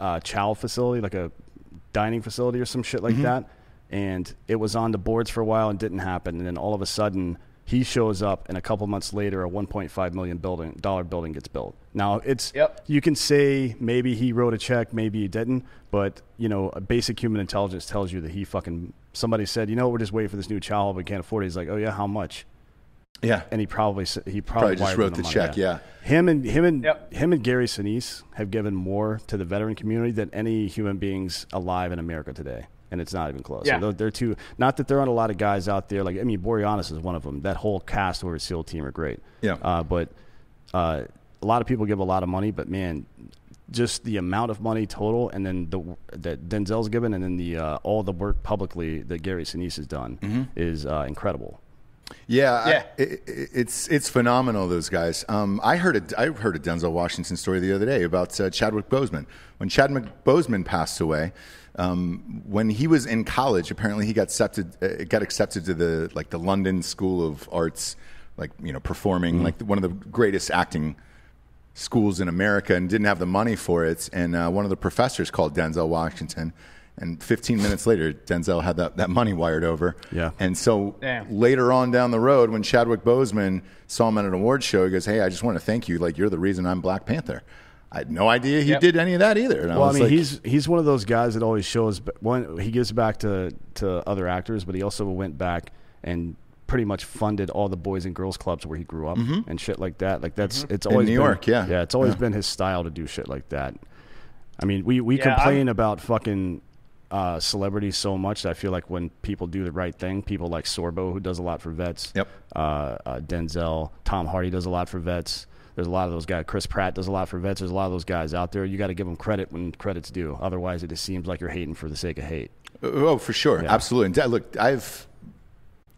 uh, chow facility, like a dining facility or some shit like that, and it was on the boards for a while and didn't happen. And then all of a sudden, he shows up, and a couple months later, a 1.5 million building dollar building gets built. Now it's Yep. you can say maybe he wrote a check, maybe he didn't, but you know, a basic human intelligence tells you that he fucking somebody said, you know, we're just waiting for this new child but we can't afford it. He's like, oh yeah, how much? Yeah. And he probably he Probably probably, just wrote them the money, check, yeah. Him and him and Yep. him and Gary Sinise have given more to the veteran community than any human beings alive in America today. And it's not even close. Yeah. So they're, they're two. Not that there aren't a lot of guys out there. Like I mean, Boreanaz is one of them. That whole cast over at SEAL Team are great. Yeah. Uh, but uh, a lot of people give a lot of money, but man, just the amount of money total, and then the that Denzel's given, and then the uh, all the work publicly that Gary Sinise has done Mm-hmm. is uh, incredible. Yeah, Yeah. it, it- it's it's phenomenal. Those guys. Um, I heard a I heard a Denzel Washington story the other day about uh, Chadwick Boseman. When Chadwick Boseman passed away, um, when he was in college, apparently he got accepted uh, got accepted to the like the London School of Arts, like you know performing like one of the greatest acting schools in America and didn't have the money for it. And uh, one of the professors called Denzel Washington. And 15 minutes later, Denzel had that, that money wired over. Yeah. And so Damn. later on down the road, when Chadwick Boseman saw him at an award show, he goes, Hey, I just want to thank you. Like, you're the reason I'm Black Panther. I had no idea he Yep. did any of that either. And Well, I was mean, like, he's he's one of those guys that always shows. One, he gives back to to other actors, but he also went back and pretty much funded all the boys and girls clubs where he grew up and shit like that. Like that's it's always Mm-hmm. New been- York, yeah. yeah, it's always Yeah. been his style to do shit like that. I mean, we we Yeah, I'm- complain about fucking. Uh, celebrities so much that I feel like when people do the right thing, people like Sorbo, who does a lot for vets, Yep. uh, uh, Denzel, Tom Hardy does a lot for vets. There's a lot of those guys. Chris Pratt does a lot for vets. There's a lot of those guys out there. You got to give them credit when credit's due. Otherwise, it just seems like you're hating for the sake of hate. Oh, for sure, Yeah. absolutely. And look, I've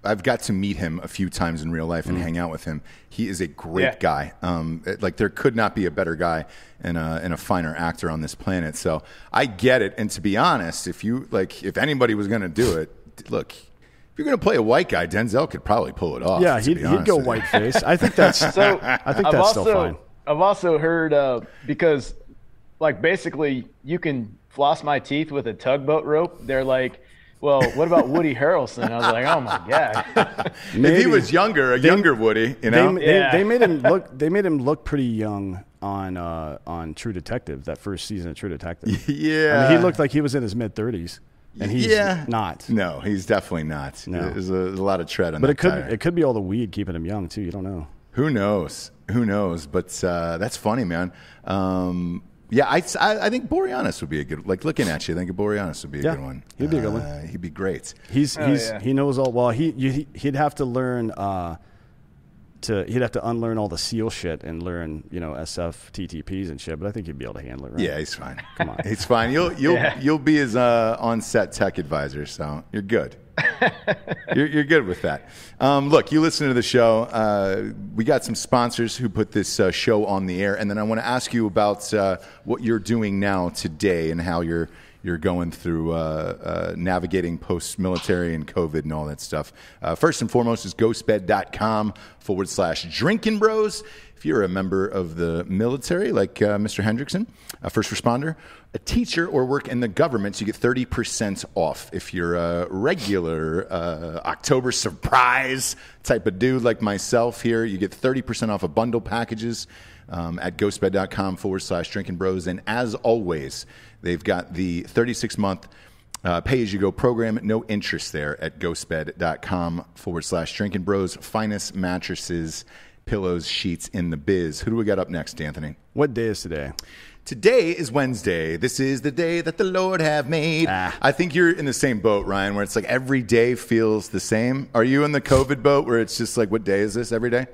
I've got to meet him a few times in real life and hang out with him. He is a great Yeah. guy. Um, it- like there could not be a better guy and a, and a finer actor on this planet. So I get it. And to be honest, if you like, if anybody was going to do it, look, if you're going to play a white guy, Denzel could probably pull it off. yeah, he'd, he'd go with white face. I think that's. So I think I've that's also, still fine. I've also heard uh, because, like, basically, you can floss my teeth with a tugboat rope. They're like, well, what about Woody Harrelson? I was like, oh my god. If he was younger, a younger Woody, you know. they, Yeah. they made him look. They made him look pretty young on uh, on True Detective. That first season of True Detective. yeah, I mean, he looked like he was in his mid thirties, and he's yeah. not. No, he's definitely not. No. There's, a, there's a lot of tread on But that it could tire. it could be all the weed keeping him young too. You don't know. Who knows? Who knows? But uh, that's funny, man. Um, yeah, I, I, I think Boreanaz would be a good. Like looking at you, I think Boreanaz would be a Yeah, good one. he'd be a good one. Uh, he'd be great. He's Oh, he's yeah. he knows all. Well, he you, he- he'd have to learn uh, to he'd have to unlearn all the seal shit and learn you know SF TTPs and shit. But I think he'd be able to handle it. Right? Yeah, he's fine. Come on. he's fine. You'll you'll Yeah. you'll be his uh, on-set tech advisor, so you're good. you're, you're good with that. Um, look, you listen to the show. Uh, we got some sponsors who put this uh, show on the air, and then I want to ask you about uh, what you're doing now today and how you're you're going through uh, uh, navigating post military and COVID and all that stuff. Uh, first and foremost is ghostbed.com forward slash drinking bros. If you're a member of the military, like uh, Mr. Hendrickson, a first responder, a teacher, or work in the government, so you get 30% off. If you're a regular uh, October surprise type of dude like myself here, you get 30% off of bundle packages um, at ghostbed.com forward slash drinking bros. And as always, they've got the 36 month uh, pay as you go program, no interest there at ghostbed.com forward slash drinking bros. Finest mattresses, pillows, sheets in the biz. Who do we got up next, Anthony? What day is today? Today is Wednesday. This is the day that the Lord have made. Ah. I think you're in the same boat, Ryan, where it's like every day feels the same. Are you in the COVID boat where it's just like, what day is this every day?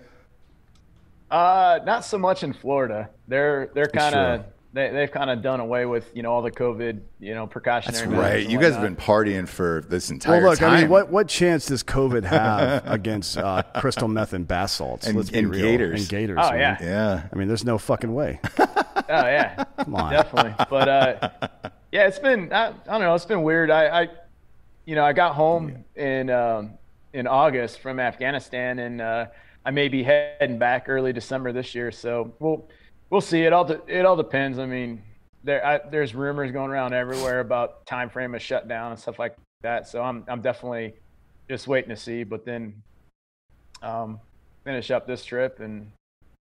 Uh, not so much in Florida. They're they're kind of Sure. They they've kind of done away with you know all the COVID you know precautionary. That's right. and You guys have been partying for this entire Well, look, time. I mean, what what chance does COVID have against uh, crystal meth and bath salts? And- Let's be and real. gators. And gators. Oh, man. yeah. Yeah. I mean, there's no fucking way. Oh yeah, Come on. definitely. But uh, yeah, it's been I, I don't know. It's been weird. I, I you know I got home in um, in August from Afghanistan, and uh, I may be heading back early December this year. So we'll we'll see. It all de- it all depends. I mean, there I, there's rumors going around everywhere about time frame of shutdown and stuff like that. So I'm I'm definitely just waiting to see. But then um, finish up this trip and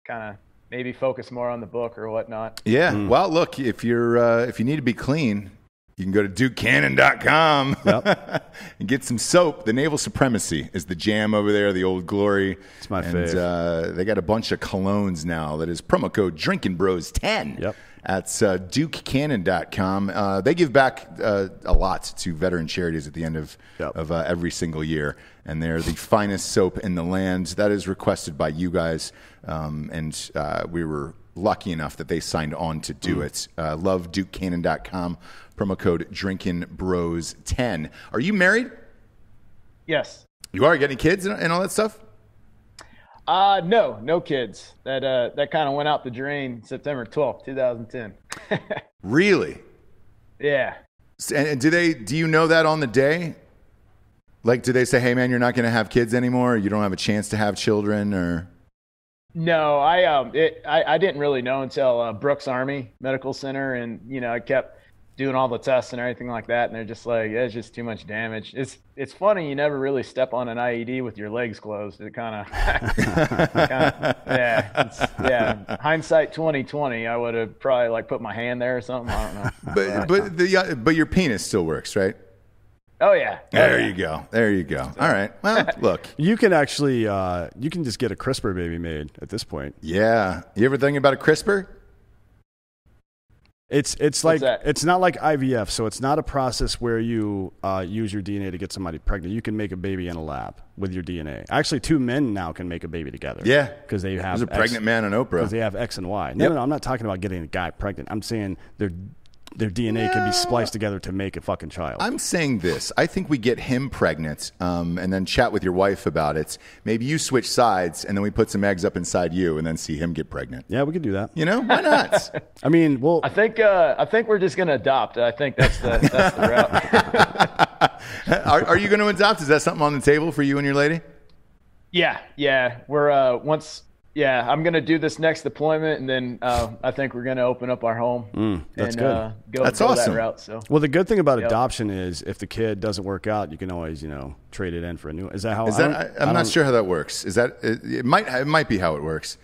kind of maybe focus more on the book or whatnot. Yeah. Hmm. Well, look, if you're uh, if you need to be clean, you can go to dukecannon.com Yep. and get some soap. The Naval Supremacy is the jam over there, the old glory. It's my and, fave. Uh, they got a bunch of colognes now that is promo code Drinking Bros 10 Yep. at uh, dukecannon.com. Uh, they give back uh, a lot to veteran charities at the end of, Yep. of uh, every single year. And they're the finest soap in the land. That is requested by you guys. Um, and uh, we were lucky enough that they signed on to do Mm. it. Uh, love dukecannon.com. Promo code Drinking Bros 10. Are you married? Yes. You are getting kids and, all that stuff? Uh no, no kids. That uh that kind of went out the drain September 12th, 2010. Really? yeah. And, and do they? Do you know that on the day? Like, do they say, "Hey, man, you're not going to have kids anymore. You don't have a chance to have children," or No, I um it I, I didn't really know until uh, Brooks Army Medical Center and you know, I kept doing all the tests and everything like that and they're just like yeah, it's just too much damage. It's it's funny you never really step on an IED with your legs closed. It kind of yeah, it's, yeah. Hindsight 2020, I would have probably like put my hand there or something, I don't know. but but the uh, but your penis still works, right? Oh yeah. Oh, There yeah. you go. There you go. All right. Well, look. You can actually, uh, you can just get a CRISPR baby made at this point. Yeah. You ever think about a CRISPR? It's it's like it's not like IVF, so it's not a process where you uh, use your DNA to get somebody pregnant. You can make a baby in a lab with your DNA. Actually, two men now can make a baby together. Yeah. because they have There's a X- pregnant man on Oprah. because they have X and Y. No, Yep. no, no, I'm not talking about getting a guy pregnant. I'm saying their their DNA can be spliced together to make a fucking child. I'm saying this. I think we get him pregnant, um, and then chat with your wife about it. Maybe you switch sides, and then we put some eggs up inside you, and then see him get pregnant. yeah, we could do that. You know, why not? I mean, well, I think uh, I think we're just gonna adopt. I think that's the that's the route. are, are you going to adopt? Is that something on the table for you and your lady? yeah, yeah. We're uh, once. Yeah, I'm gonna do this next deployment, and then uh, I think we're gonna open up our home Mm, that's and good. Uh, go, That's go awesome. that route. So well, the good thing about Yep. adoption is if the kid doesn't work out, you can always you know trade it in for a new. Is that how? Is I that? I, I I'm not don't- sure how that works. Is that? It, it might. It might be how it works.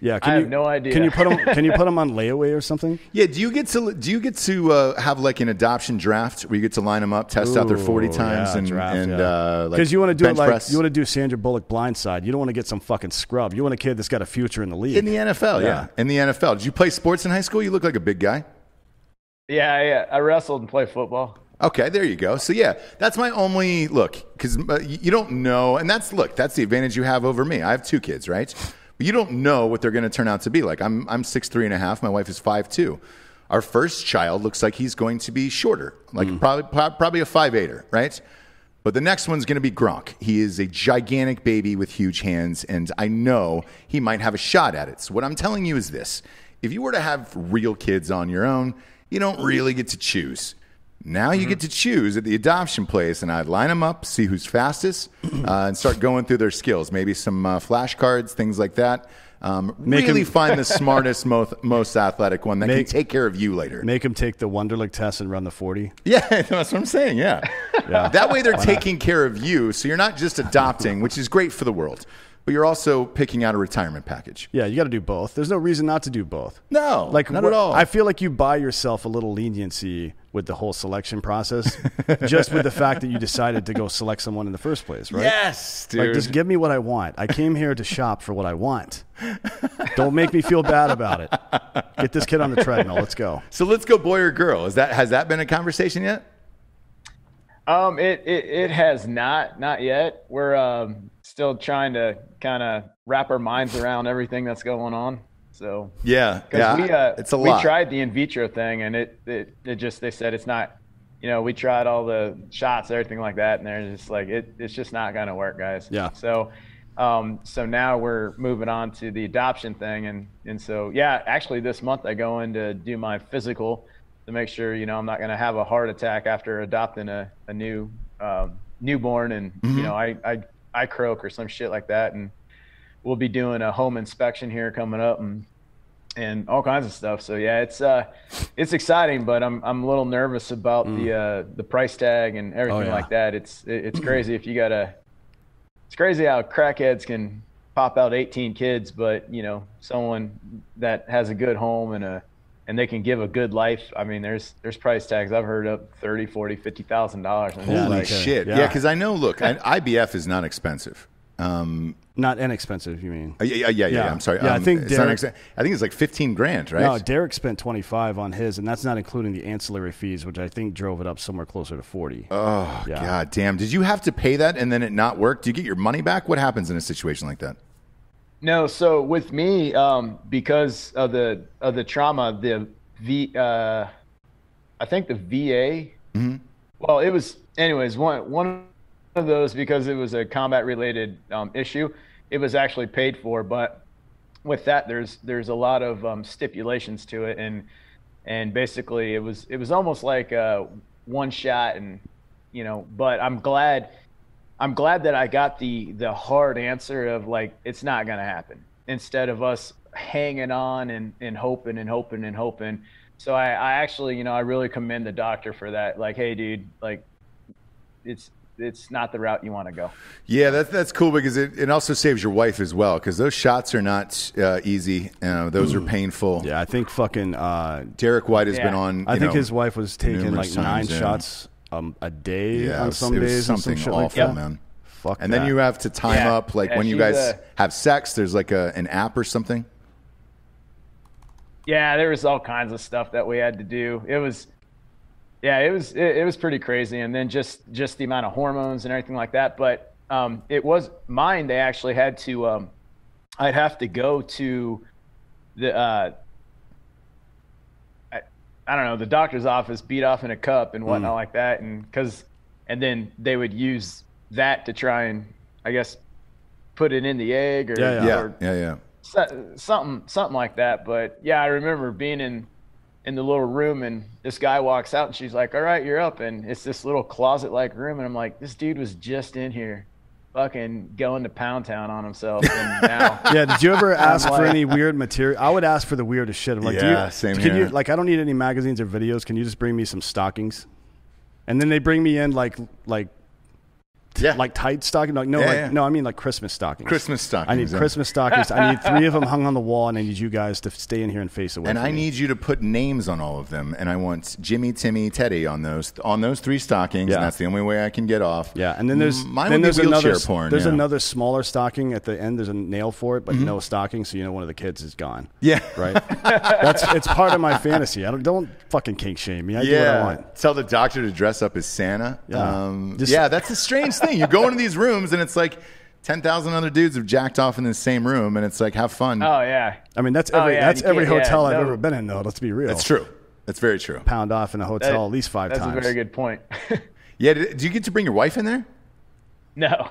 Yeah, can I you, have no idea. Can you put them? Can you put them on layaway or something? Yeah. Do you get to? Do you get to uh, have like an adoption draft where you get to line them up, test out their 40 times, yeah, and draft, and yeah. uh, like Because you want to do it like press? you want to do Sandra Bullock blindside. You don't want to get some fucking scrub. You want a kid that's got a future in the league. in the NFL. Yeah. Yeah. in the NFL. Did you play sports in high school? You look like a big guy. Yeah, yeah. I wrestled and played football. Okay, there you go. So yeah, that's my only look because you don't know, and that's look, that's the advantage you have over me. I have two kids, right? But you don't know what they're going to turn out to be. Like I'm, I'm six three and a half. My wife is five two. Our first child looks like he's going to be shorter, like mm. probably probably a five eighter, right? But the next one's going to be Gronk. He is a gigantic baby with huge hands, and I know he might have a shot at it. So, what I'm telling you is this if you were to have real kids on your own, you don't really get to choose. Now you get to choose at the adoption place, and I'd line them up, see who's fastest, uh, and start going through their skills. Maybe some uh, flashcards, things like that. Um, really 'em- find the smartest, most, most athletic one that Make- can take care of you later. Make them take the Wonderlic test and run the 40. Yeah, that's what I'm saying. Yeah. Yeah. That way they're taking care of you. So you're not just adopting, which is great for the world, but you're also picking out a retirement package. Yeah, you got to do both. There's no reason not to do both. No, like not at all. I feel like you buy yourself a little leniency with the whole selection process, just with the fact that you decided to go select someone in the first place, right? Yes, dude. Like, just give me what I want. I came here to shop for what I want. Don't make me feel bad about it. Get this kid on the treadmill. Let's go. so let's go boy or girl. Is that has that been a conversation yet? Um, it, it it has not not yet. We're um still trying to kind of wrap our minds around everything that's going on. So Yeah, yeah. we uh it's a lot. we tried the in vitro thing and it, it it just they said it's not you know we tried all the shots everything like that and they're just like it it's just not gonna work guys Yeah. so um so now we're moving on to the adoption thing and and so yeah actually this month I go in to do my physical to make sure you know I'm not gonna have a heart attack after adopting a a new um, newborn and Mm-hmm. you know I I I croak or some shit like that and we'll be doing a home inspection here coming up and and all kinds of stuff. So yeah, it's uh it's exciting, but I'm I'm a little nervous about the uh the price tag and everything yeah. like that. It's it's crazy if you got to it's crazy how crackheads can pop out 18 kids, but you know, someone that has a good home and a and they can give a good life. I mean, there's there's price tags I've heard up 30, 40, 50,000 dollars. Holy like, shit! yeah. Yeah, because I know. Look, I, IVF is not expensive. Um, Not inexpensive, you mean? uh, yeah, yeah, yeah, yeah, Yeah. I'm sorry. Yeah, I Um, think it's not Derek- I think it's like 15 grand, right? No, Derek spent 25 on his, and that's not including the ancillary fees, which I think drove it up somewhere closer to 40. oh Yeah. god damn! Did you have to pay that and then it not work? Do you get your money back? What happens in a situation like that? No, so with me, um, because of the of the trauma, the V, uh, I think the VA. Well, it was, anyways, one one of those because it was a combat related um, issue. It was actually paid for, but with that, there's there's a lot of um, stipulations to it, and and basically it was it was almost like uh, one shot, and you know. But I'm glad I'm glad that I got the the hard answer of like it's not gonna happen instead of us hanging on and, and hoping and hoping and hoping. So I, I actually, you know, I really commend the doctor for that. Like, hey, dude, like it's it's not the route you want to go. Yeah, that's that's cool because it, it also saves your wife as well because those shots are not uh, easy. Uh, those are painful. Yeah, I think fucking. Uh, Derek White has Yeah. been on. I think know, his wife was taking like nine times, yeah. shots um, a day Yeah, on some it was days. something some shit like awful, that. man. Fuck And then you have to time Yeah. up like Yeah, when you guys uh, have sex. There's like a an app or something. Yeah, there was all kinds of stuff that we had to do. It was, yeah, it was it, it was pretty crazy. And then just just the amount of hormones and everything like that. But um, it was mine. They actually had to. Um, I'd have to go to the. Uh, I, I don't know the doctor's office, beat off in a cup and whatnot like that, and because, and then they would use that to try and, I guess, put it in the egg or, Yeah, yeah. Yeah, or yeah, yeah. so- something something like that but yeah i remember being in in the little room and this guy walks out and she's like all right you're up and it's this little closet like room and i'm like this dude was just in here fucking going to pound town on himself and now Yeah, did you ever ask for any weird material? I would ask for the weirdest shit. I'm like, do Yeah, you, same can here. you like I don't need any magazines or videos. Can you just bring me some stockings? And then they bring me in like like Yeah. like tight stocking. Like no, Yeah, like yeah. no, I mean like Christmas stockings. Christmas stockings. I need yeah. Christmas stockings. I need three of them hung on the wall, and I need you guys to stay in here and face away. And I me. need you to put names on all of them, and I want Jimmy, Timmy, Teddy on those on those three stockings. Yeah. And that's the only way I can get off. Yeah, and then there's Mine then there's another porn, there's yeah. another smaller stocking at the end. There's a nail for it, but no stocking, so you know one of the kids is gone. Yeah. right. That's it's part of my fantasy. I don't don't fucking kink shame me. I do what I Yeah, want. tell the doctor to dress up as Santa. Yeah. um, Just- yeah. That's a strange thing. You go into these rooms and it's like ten thousand other dudes have jacked off in the same room, and it's like have fun. oh yeah I mean that's Oh, every yeah, that's every can't- yeah, hotel I've no. ever been in though. Let's be real. That's true. That's very true. Pound off in a hotel That- at least five that's times. That's a very good point Yeah. Did, do you get to bring your wife in there? no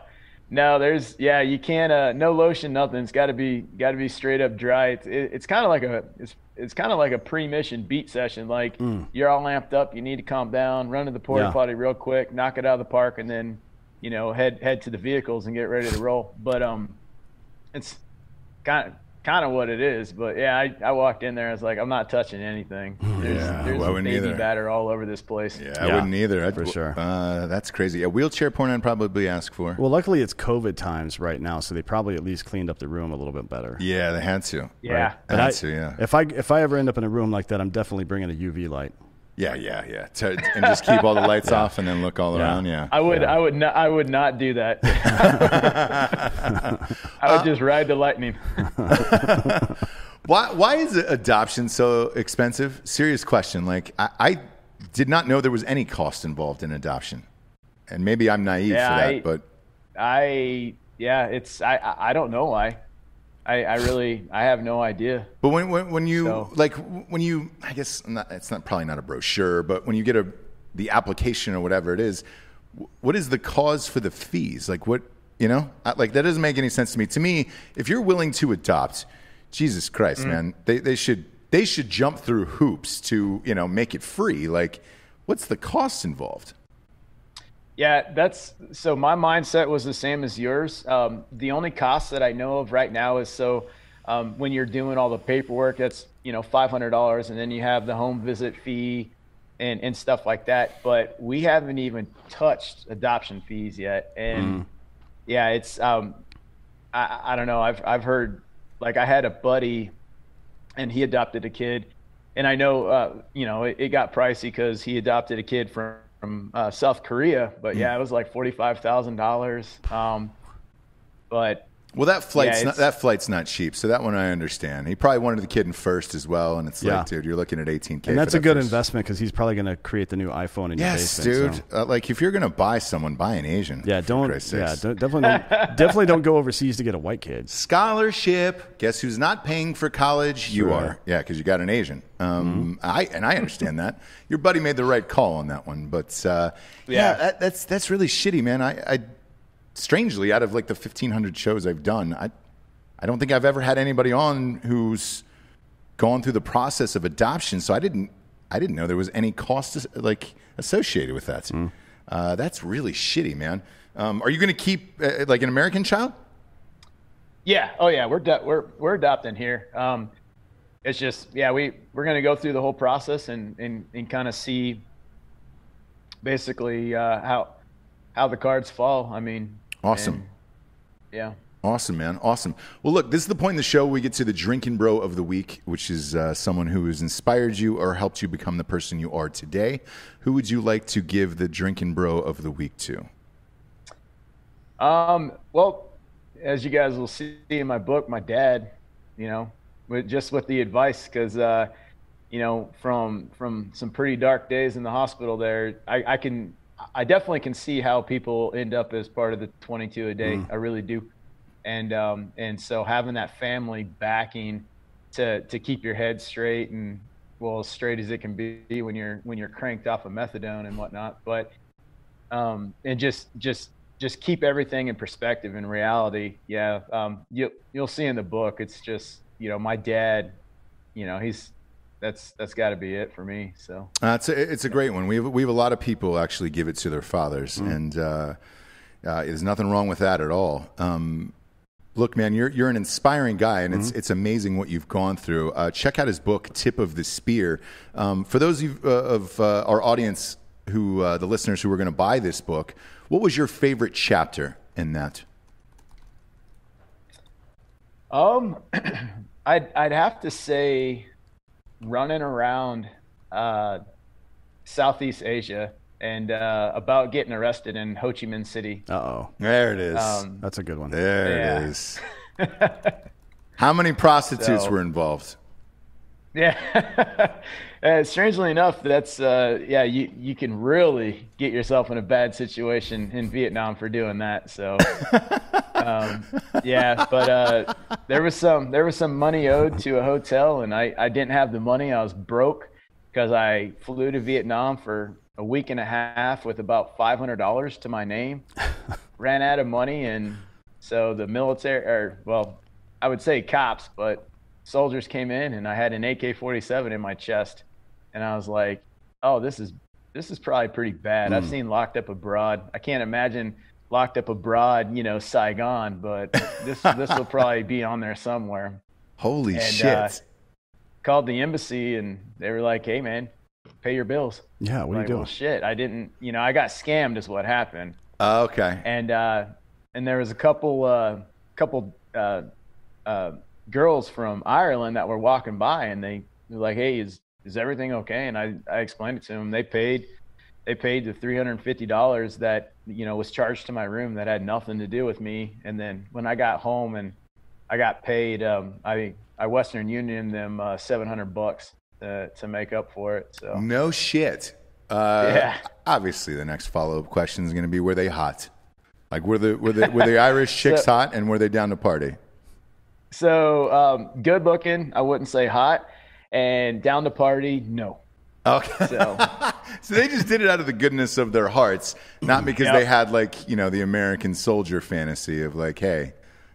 no there's yeah you can't uh no lotion nothing it's got to be got to be straight up dry it's it, it's kind of like a it's it's kind of like a pre-mission beat session. Like mm. you're all amped up, you need to calm down, run to the porta yeah. potty real quick, knock it out of the park, and then you know head head to the vehicles and get ready to roll. But um, it's kind of kind of what it is. But yeah, I, I walked in there. I was like, I'm not touching anything. There's, yeah, there's well, baby either. batter all over this place. Yeah, yeah. I wouldn't either. I'd, for sure. Uh, that's crazy. A wheelchair porn I'd probably ask for. Well, luckily it's COVID times right now, so they probably at least cleaned up the room a little bit better. Yeah, they had to. Yeah, right? they had I, to. Yeah. If I if I ever end up in a room like that, I'm definitely bringing a UV light. Yeah, yeah, yeah. To, and just keep all the lights yeah. off and then look all yeah. around. Yeah, I would, yeah. I would not, I would not do that. I would uh, just ride the lightning. why, why is adoption so expensive? Serious question. Like, I, I, did not know there was any cost involved in adoption, and maybe I'm naive for that, I, but I, yeah, it's, I, I don't know why. I, I really I have no idea. But when when, when you so. like when you I guess not, it's not probably not a brochure, but when you get a the application or whatever it is, what is the cause for the fees? Like what you know like that doesn't make any sense to me. To me, if you're willing to adopt, Jesus Christ, mm. man, they they should they should jump through hoops to you know make it free. Like, what's the cost involved? Yeah, that's so. My mindset was the same as yours. Um, the only cost that I know of right now is so um, when you're doing all the paperwork, that's you know five hundred dollars, and then you have the home visit fee and and stuff like that. But we haven't even touched adoption fees yet, and mm. yeah, it's um, I, I don't know. I've I've heard like I had a buddy, and he adopted a kid, and I know uh, you know it, it got pricey because he adopted a kid from from uh, South Korea, but yeah, it was like forty five thousand um, dollars. But well, that flight's yeah, not, that flight's not cheap, so that one I understand. He probably wanted the kid in first as well, and it's yeah. like, dude, you're looking at 18k. And that's a that good first. investment because he's probably going to create the new iPhone in yes, your basement. dude. So. Uh, like if you're going to buy someone, buy an Asian. Yeah, don't. Yeah, don't, definitely don't. definitely don't go overseas to get a white kid. Scholarship. Guess who's not paying for college? Sure. You are. Yeah, because you got an Asian. Um, mm-hmm. I and I understand that. Your buddy made the right call on that one, but uh, yeah, yeah that, that's that's really shitty, man. I, I strangely out of like the 1500 shows I've done, I I don't think I've ever had anybody on who's gone through the process of adoption. So I didn't I didn't know there was any cost like associated with that. Mm. Uh, that's really shitty, man. Um, are you going to keep uh, like an American child? Yeah. Oh yeah. We're we're we're adopting here. Um, it's just yeah we we're going to go through the whole process and and, and kind of see basically uh, how how the cards fall. I mean, awesome. And, yeah. Awesome, man. Awesome. Well, look, this is the point in the show we get to the drinking bro of the week, which is uh, someone who has inspired you or helped you become the person you are today. Who would you like to give the drinking bro of the week to? Um, well, as you guys will see in my book, my dad, you know, with, just with the advice, because, uh, you know, from from some pretty dark days in the hospital there, I, I can, I definitely can see how people end up as part of the 22 a day. Mm. I really do and um, and so having that family backing to to keep your head straight and well as straight as it can be when you're when you're cranked off of methadone and whatnot, but um, and just just just keep everything in perspective and reality. Yeah, um, you you'll see in the book. It's just you know my dad, you know he's that's that's got to be it for me. So uh, it's a, it's a great one. We have we have a lot of people actually give it to their fathers, mm. and uh, uh, there's nothing wrong with that at all. Um, Look, man, you're you're an inspiring guy, and it's mm-hmm. it's amazing what you've gone through. Uh, check out his book, Tip of the Spear. Um, for those of, uh, of uh, our audience who uh, the listeners who are going to buy this book, what was your favorite chapter in that? Um, I'd I'd have to say, running around uh, Southeast Asia and uh, about getting arrested in Ho Chi Minh City. Uh oh. There it is. Um, That's a good one. There yeah. it is. How many prostitutes so, were involved? Yeah. uh, strangely enough, that's uh, yeah. You you can really get yourself in a bad situation in Vietnam for doing that. So, um, yeah. But uh, there was some there was some money owed to a hotel, and I I didn't have the money. I was broke because I flew to Vietnam for a week and a half with about $500 to my name. Ran out of money, and so the military, or well, I would say cops, but soldiers came in, and I had an AK-47 in my chest, and I was like, "Oh, this is this is probably pretty bad." Hmm. I've seen Locked Up Abroad. I can't imagine Locked Up Abroad, you know, Saigon, but this this will probably be on there somewhere. Holy And, shit. uh, Called the embassy, and they were like, "Hey, man, pay your bills." Yeah, what are like, you well, doing? shit, I didn't, you know, I got scammed, is what happened Oh, okay. and uh, and there was a couple uh, couple uh, uh, girls from Ireland that were walking by, and they were like, "Hey, is is everything okay?" And I I explained it to them. They paid they paid the three hundred and fifty dollars that you know was charged to my room that had nothing to do with me. And then when I got home and I got paid, um, I I Western Union them uh, seven hundred bucks to, to make up for it. So No shit. Uh, Yeah. Obviously, the next follow up question is going to be: Were they hot? Like, were the were the were the Irish chicks So- hot, and were they down to party? So um, good looking. I wouldn't say hot, and down to party, no. Okay. So. So they just did it out of the goodness of their hearts, not because Yep. they had like you know the American soldier fantasy of like, hey,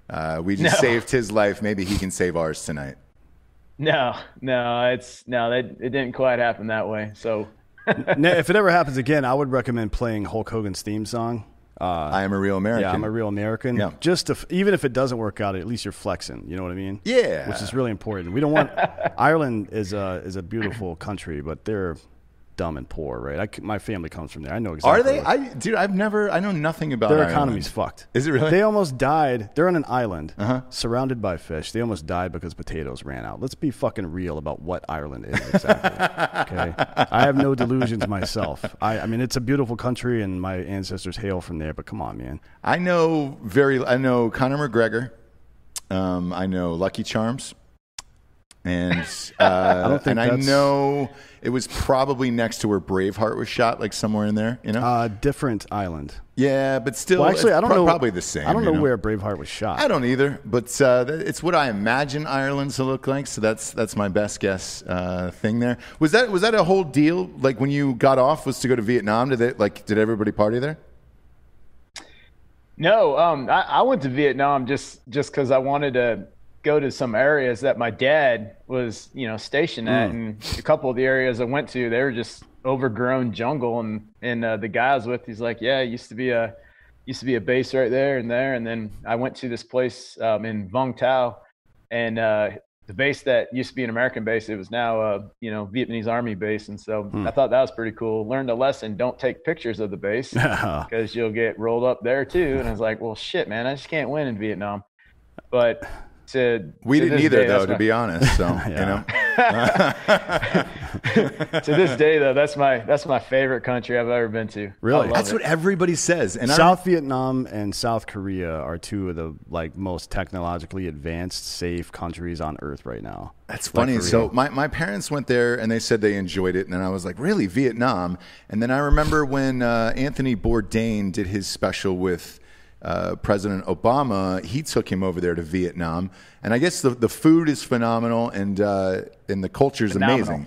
uh, we just No. saved his life, maybe he can save ours tonight. No, no, it's no, that it didn't quite happen that way. So Now, if it ever happens again, I would recommend playing Hulk Hogan's theme song. Uh, I am a real American. yeah, I'm a real American. Yeah. Just to, even if it doesn't work out, at least you're flexing. You know what I mean? Yeah. Which is really important. We don't want Ireland is a is a beautiful country, but they're dumb and poor, right? I my family comes from there. I know exactly. Are they? I dude, I've never. I know nothing about their Ireland. economy's fucked. Is it really? They almost died. They're on an island Uh-huh. surrounded by fish. They almost died because potatoes ran out. Let's be fucking real about what Ireland is exactly. okay, I have no delusions myself. I, I mean, it's a beautiful country, and my ancestors hail from there. But come on, man. I know very. I know Conor McGregor. Um, I know Lucky Charms, and uh, don't think and I that's- know it was probably next to where Braveheart was shot, like somewhere in there. You know? Uh, different island. yeah, but still, Well, actually, it's I don't pro- know. Probably the same. I don't you know, where Braveheart was shot. I don't either, but uh, th- it's what I imagine Ireland to look like. So that's that's my best guess uh, thing there. Was that was that a whole deal? Like when you got off, was to go to Vietnam? Did it like did everybody party there? no, um, I, I went to Vietnam just just because I wanted to go to some areas that my dad was, you know, stationed at, and a couple of the areas I went to, they were just overgrown jungle. And and uh, the guy I was with, he's like, yeah, it used to be a used to be a base right there and there. And then I went to this place um, in Vung Tau, and uh, the base that used to be an American base, it was now a you know Vietnamese Army base. And so I thought that was pretty cool. Learned a lesson: don't take pictures of the base because you'll get rolled up there too. And I was like, well, shit, man, I just can't win in Vietnam. But to We to didn't either, day, though, that's to be honest. So you know, to this day though, that's my that's my favorite country I've ever been to. Really? That's it. what everybody says. And I South Vietnam and South Korea are two of the like most technologically advanced, safe countries on Earth right now. That's Like, funny. for so my, my parents went there and they said they enjoyed it, and then I was like, really, Vietnam? And then I remember when uh, Anthony Bourdain did his special with uh, President Obama, he took him over there to Vietnam, and I guess the, the food is phenomenal and uh, and the culture is amazing.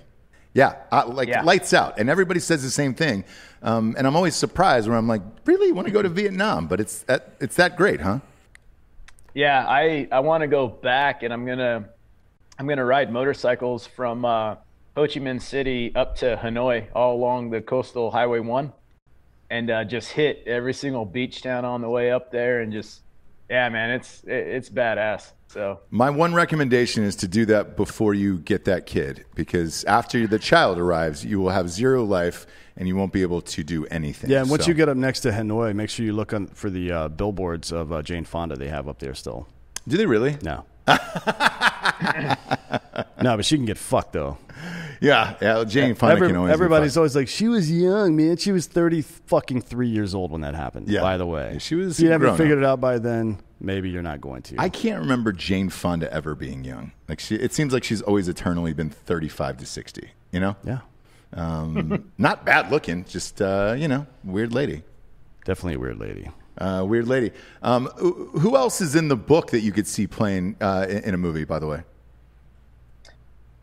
Yeah, uh, like Yeah. lights out, and everybody says the same thing. Um, and I'm always surprised when I'm like, really, you want to go to Vietnam? But it's that it's that great, huh? Yeah, I I want to go back, and I'm gonna I'm gonna ride motorcycles from uh, Ho Chi Minh City up to Hanoi, all along the coastal Highway One, and uh, just hit every single beach town on the way up there, and just yeah, man, it's it, it's badass. So My one recommendation is to do that before you get that kid, because after the child arrives, you will have zero life and you won't be able to do anything. Yeah, and once So- you get up next to Hanoi, make sure you look on for the uh, billboards of uh, Jane Fonda they have up there still. do they really? No. no, but she can get fucked though. Yeah, yeah. Jane Fonda Every- can always. everybody's always like, she was young, man. She was thirty fucking three years old when that happened. Yeah. By the way, She was If you haven't figured up. it out by then, maybe you're not going to. I can't remember Jane Fonda ever being young. Like she, it seems like she's always eternally been thirty-five to sixty. You know, yeah, um, not bad looking, just uh, you know, weird lady. definitely a weird lady. Uh, weird lady. Um, who who else is in the book that you could see playing uh, in, in a movie? By the way.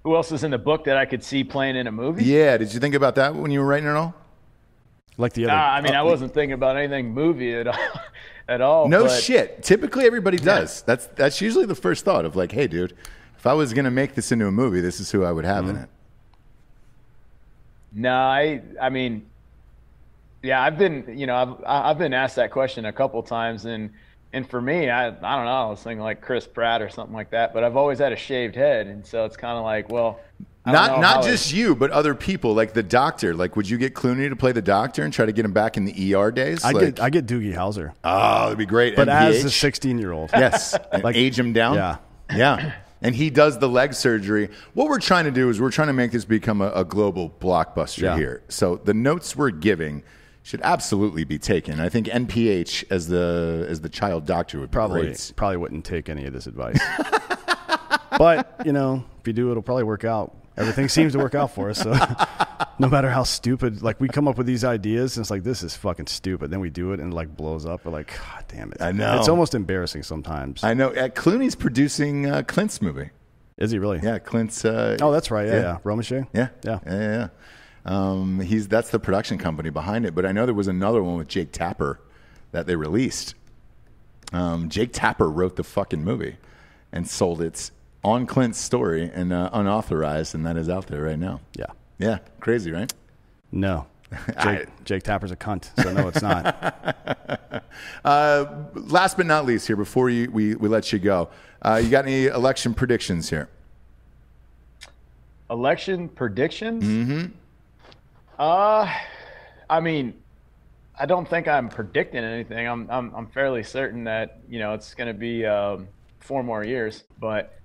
who else is in the book that I could see playing in a movie? Yeah. Did you think about that when you were writing it all? Like the other. Nah, I mean, I wasn't thinking about anything movie at all. At all. No but- shit. Typically, everybody does. That's that's usually the first thought of like, hey, dude, If I was going to make this into a movie, this is who I would have mm-hmm. in it. No, I I mean, yeah, I've been you know I've I've been asked that question a couple times, and and for me, I I don't know, I was thinking like Chris Pratt or something like that, but I've always had a shaved head, and so it's kind of like, well, not not just you, but other people, like the doctor. Like, would you get Clooney to play the doctor and try to get him back in the ER days? I like, get I get Doogie Howser. Oh, that'd be great. But MPH? as a sixteen year old, yes, like age him down. Yeah, yeah. And he does the leg surgery. What we're trying to do is we're trying to make this become a, a global blockbuster yeah. here. So the notes we're giving should absolutely be taken. I think NPH as the as the child doctor would probably great. probably wouldn't take any of this advice. but you know, if you do, it'll probably work out. Everything seems to work out for us. So no matter how stupid, like we come up with these ideas, and it's like this is fucking stupid. Then we do it, and it like blows up. We're like, God damn it! I know. It's almost embarrassing sometimes. I know. Uh, Clooney's producing uh, Clint's movie. Is he really? Yeah, Clint's. Uh, oh, that's right. Yeah, yeah. yeah. Romesha. Yeah, yeah, yeah, yeah. Um, he's that's the production company behind it. But I know there was another one with Jake Tapper that they released. Um, Jake Tapper wrote the fucking movie and sold it on Clint's story and uh, unauthorized, and that is out there right now. Yeah, yeah, crazy, right? No, Jake, Jake, Tapper's a cunt, so no, it's not. uh, last but not least, here before you, we we let you go, uh, you got any election predictions here? Election predictions? Mm-hmm. Uh, I mean, I don't think I'm predicting anything. I'm I'm I'm fairly certain that you know it's going to be um, four more years, but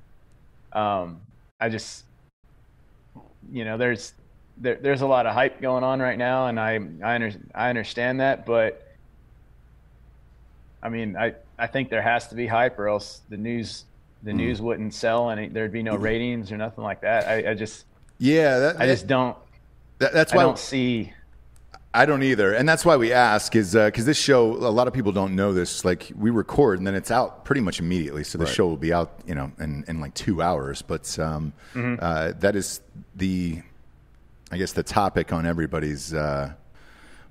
um, I just you know there's there, there's a lot of hype going on right now, and I I, under, I understand that, but I mean I I think there has to be hype, or else the news the mm. news wouldn't sell, and there'd be no mm-hmm. ratings or nothing like that. I, I just yeah, that, I just don't that, that's why I don't see. I don't either, and that's why we ask is because uh, this show a lot of people don't know this. Like we record and then it's out pretty much immediately, so the right. show will be out, you know, in, in like two hours. But um, mm-hmm. uh, that is the, I guess the topic on everybody's uh,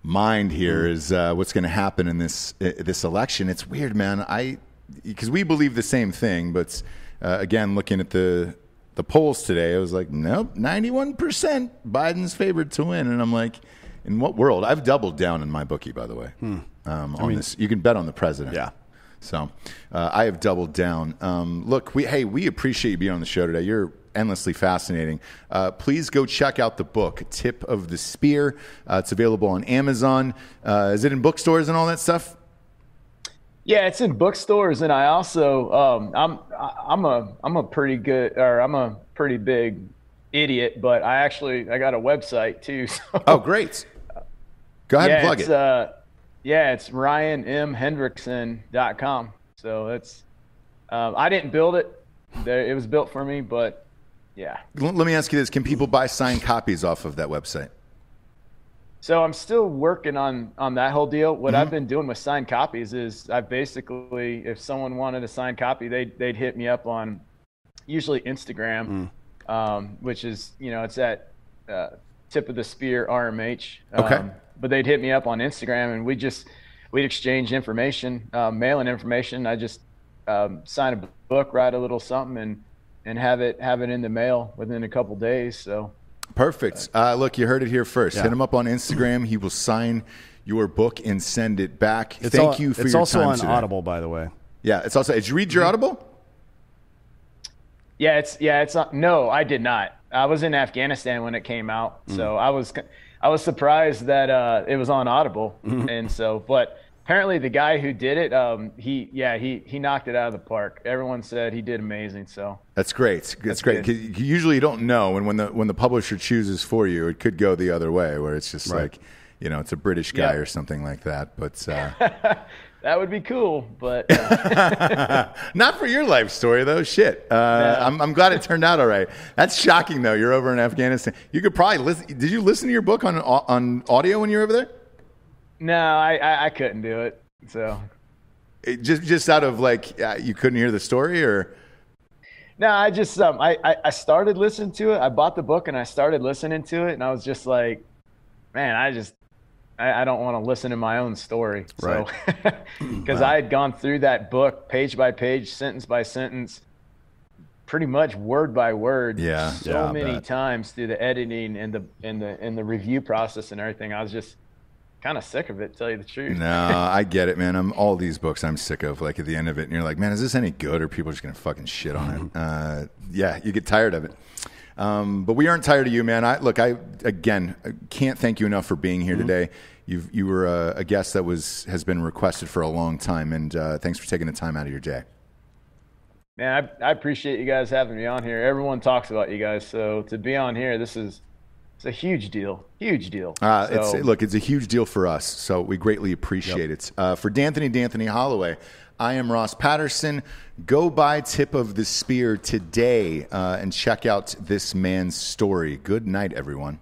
mind here mm-hmm. is uh, what's going to happen in this uh, this election. It's weird, man. I because we believe the same thing, but uh, again, looking at the the polls today, I was like, nope, 91% Biden's favored to win. And I'm like, in what world? I've doubled down in my bookie, by the way, hmm. um, on mean, this. You can bet on the president. Yeah. So uh, I have doubled down. Um, look, we, hey, we appreciate you being on the show today. You're endlessly fascinating. Uh, please go check out the book, Tip of the Spear. Uh, it's available on Amazon. Uh, is it in bookstores and all that stuff? Yeah, it's in bookstores, and I also um, I'm I'm a I'm a pretty good or I'm a pretty big idiot, but I actually I got a website too. So. Oh, great! Go ahead yeah, and plug it. Uh, yeah, it's ryanmhendrickson.com. So it's um, I didn't build it; it was built for me. But yeah. Let me ask you this: Can people buy signed copies off of that website? So I'm still working on on that whole deal. What mm-hmm. I've been doing with signed copies is I basically, if someone wanted a signed copy, they'd they'd hit me up on usually Instagram, mm. um, which is you know it's at uh, tip of the spear RMH. Um, okay. But they'd hit me up on Instagram, and we just we'd exchange information, uh, mailing information. I just um, sign a book, write a little something, and and have it have it in the mail within a couple days. So Perfect. Uh, look, you heard it here first. Yeah. Hit him up on Instagram. He will sign your book and send it back. It's Thank all, you for your time It's also on today. Audible, by the way. Yeah, it's also. Did you read your Audible? Yeah, it's yeah, it's not. No, I did not. I was in Afghanistan when it came out, mm. so I was I was surprised that uh, it was on Audible, mm-hmm. and so but apparently the guy who did it, um, he yeah he he knocked it out of the park. Everyone said he did amazing. So that's great. That's, that's great. Usually you don't know, and when the when the publisher chooses for you, it could go the other way, where it's just right. like, you know, it's a British guy or something like that. But uh, that would be cool, but uh... not for your life story though. Shit, uh, I'm I'm glad it turned out all right. That's shocking though. You're over in Afghanistan. You could probably listen. Did you listen to your book on on audio when you were over there? No, I, I, I couldn't do it. So it just just out of like uh, you couldn't hear the story or no i just um I, I started listening to it i bought the book and i started listening to it and i was just like man i just i, I don't want to listen to my own story right because wow. i had gone through that book page by page sentence by sentence pretty much word by word. Yeah, so yeah, many times through the editing and the and the and the review process and everything. I was just kind of sick of it, to tell you the truth. No, I get it, man. I'm all these books I'm sick of. Like at the end of it, and you're like, man, is this any good? Or people just gonna fucking shit on it? Uh, yeah, you get tired of it. Um, but we aren't tired of you, man. I look, I again can't thank you enough for being here today. You've you were a, a guest that was has been requested for a long time, and uh, thanks for taking the time out of your day. Man, I, I appreciate you guys having me on here. Everyone talks about you guys, so to be on here, this is it's a huge deal. Huge deal. Uh, so, it's, look, it's a huge deal for us, so we greatly appreciate it. Uh, for D'Anthony D'Anthony Hollaway, I am Ross Patterson. Go buy Tip of the Spear today uh, and check out this man's story. Good night, everyone.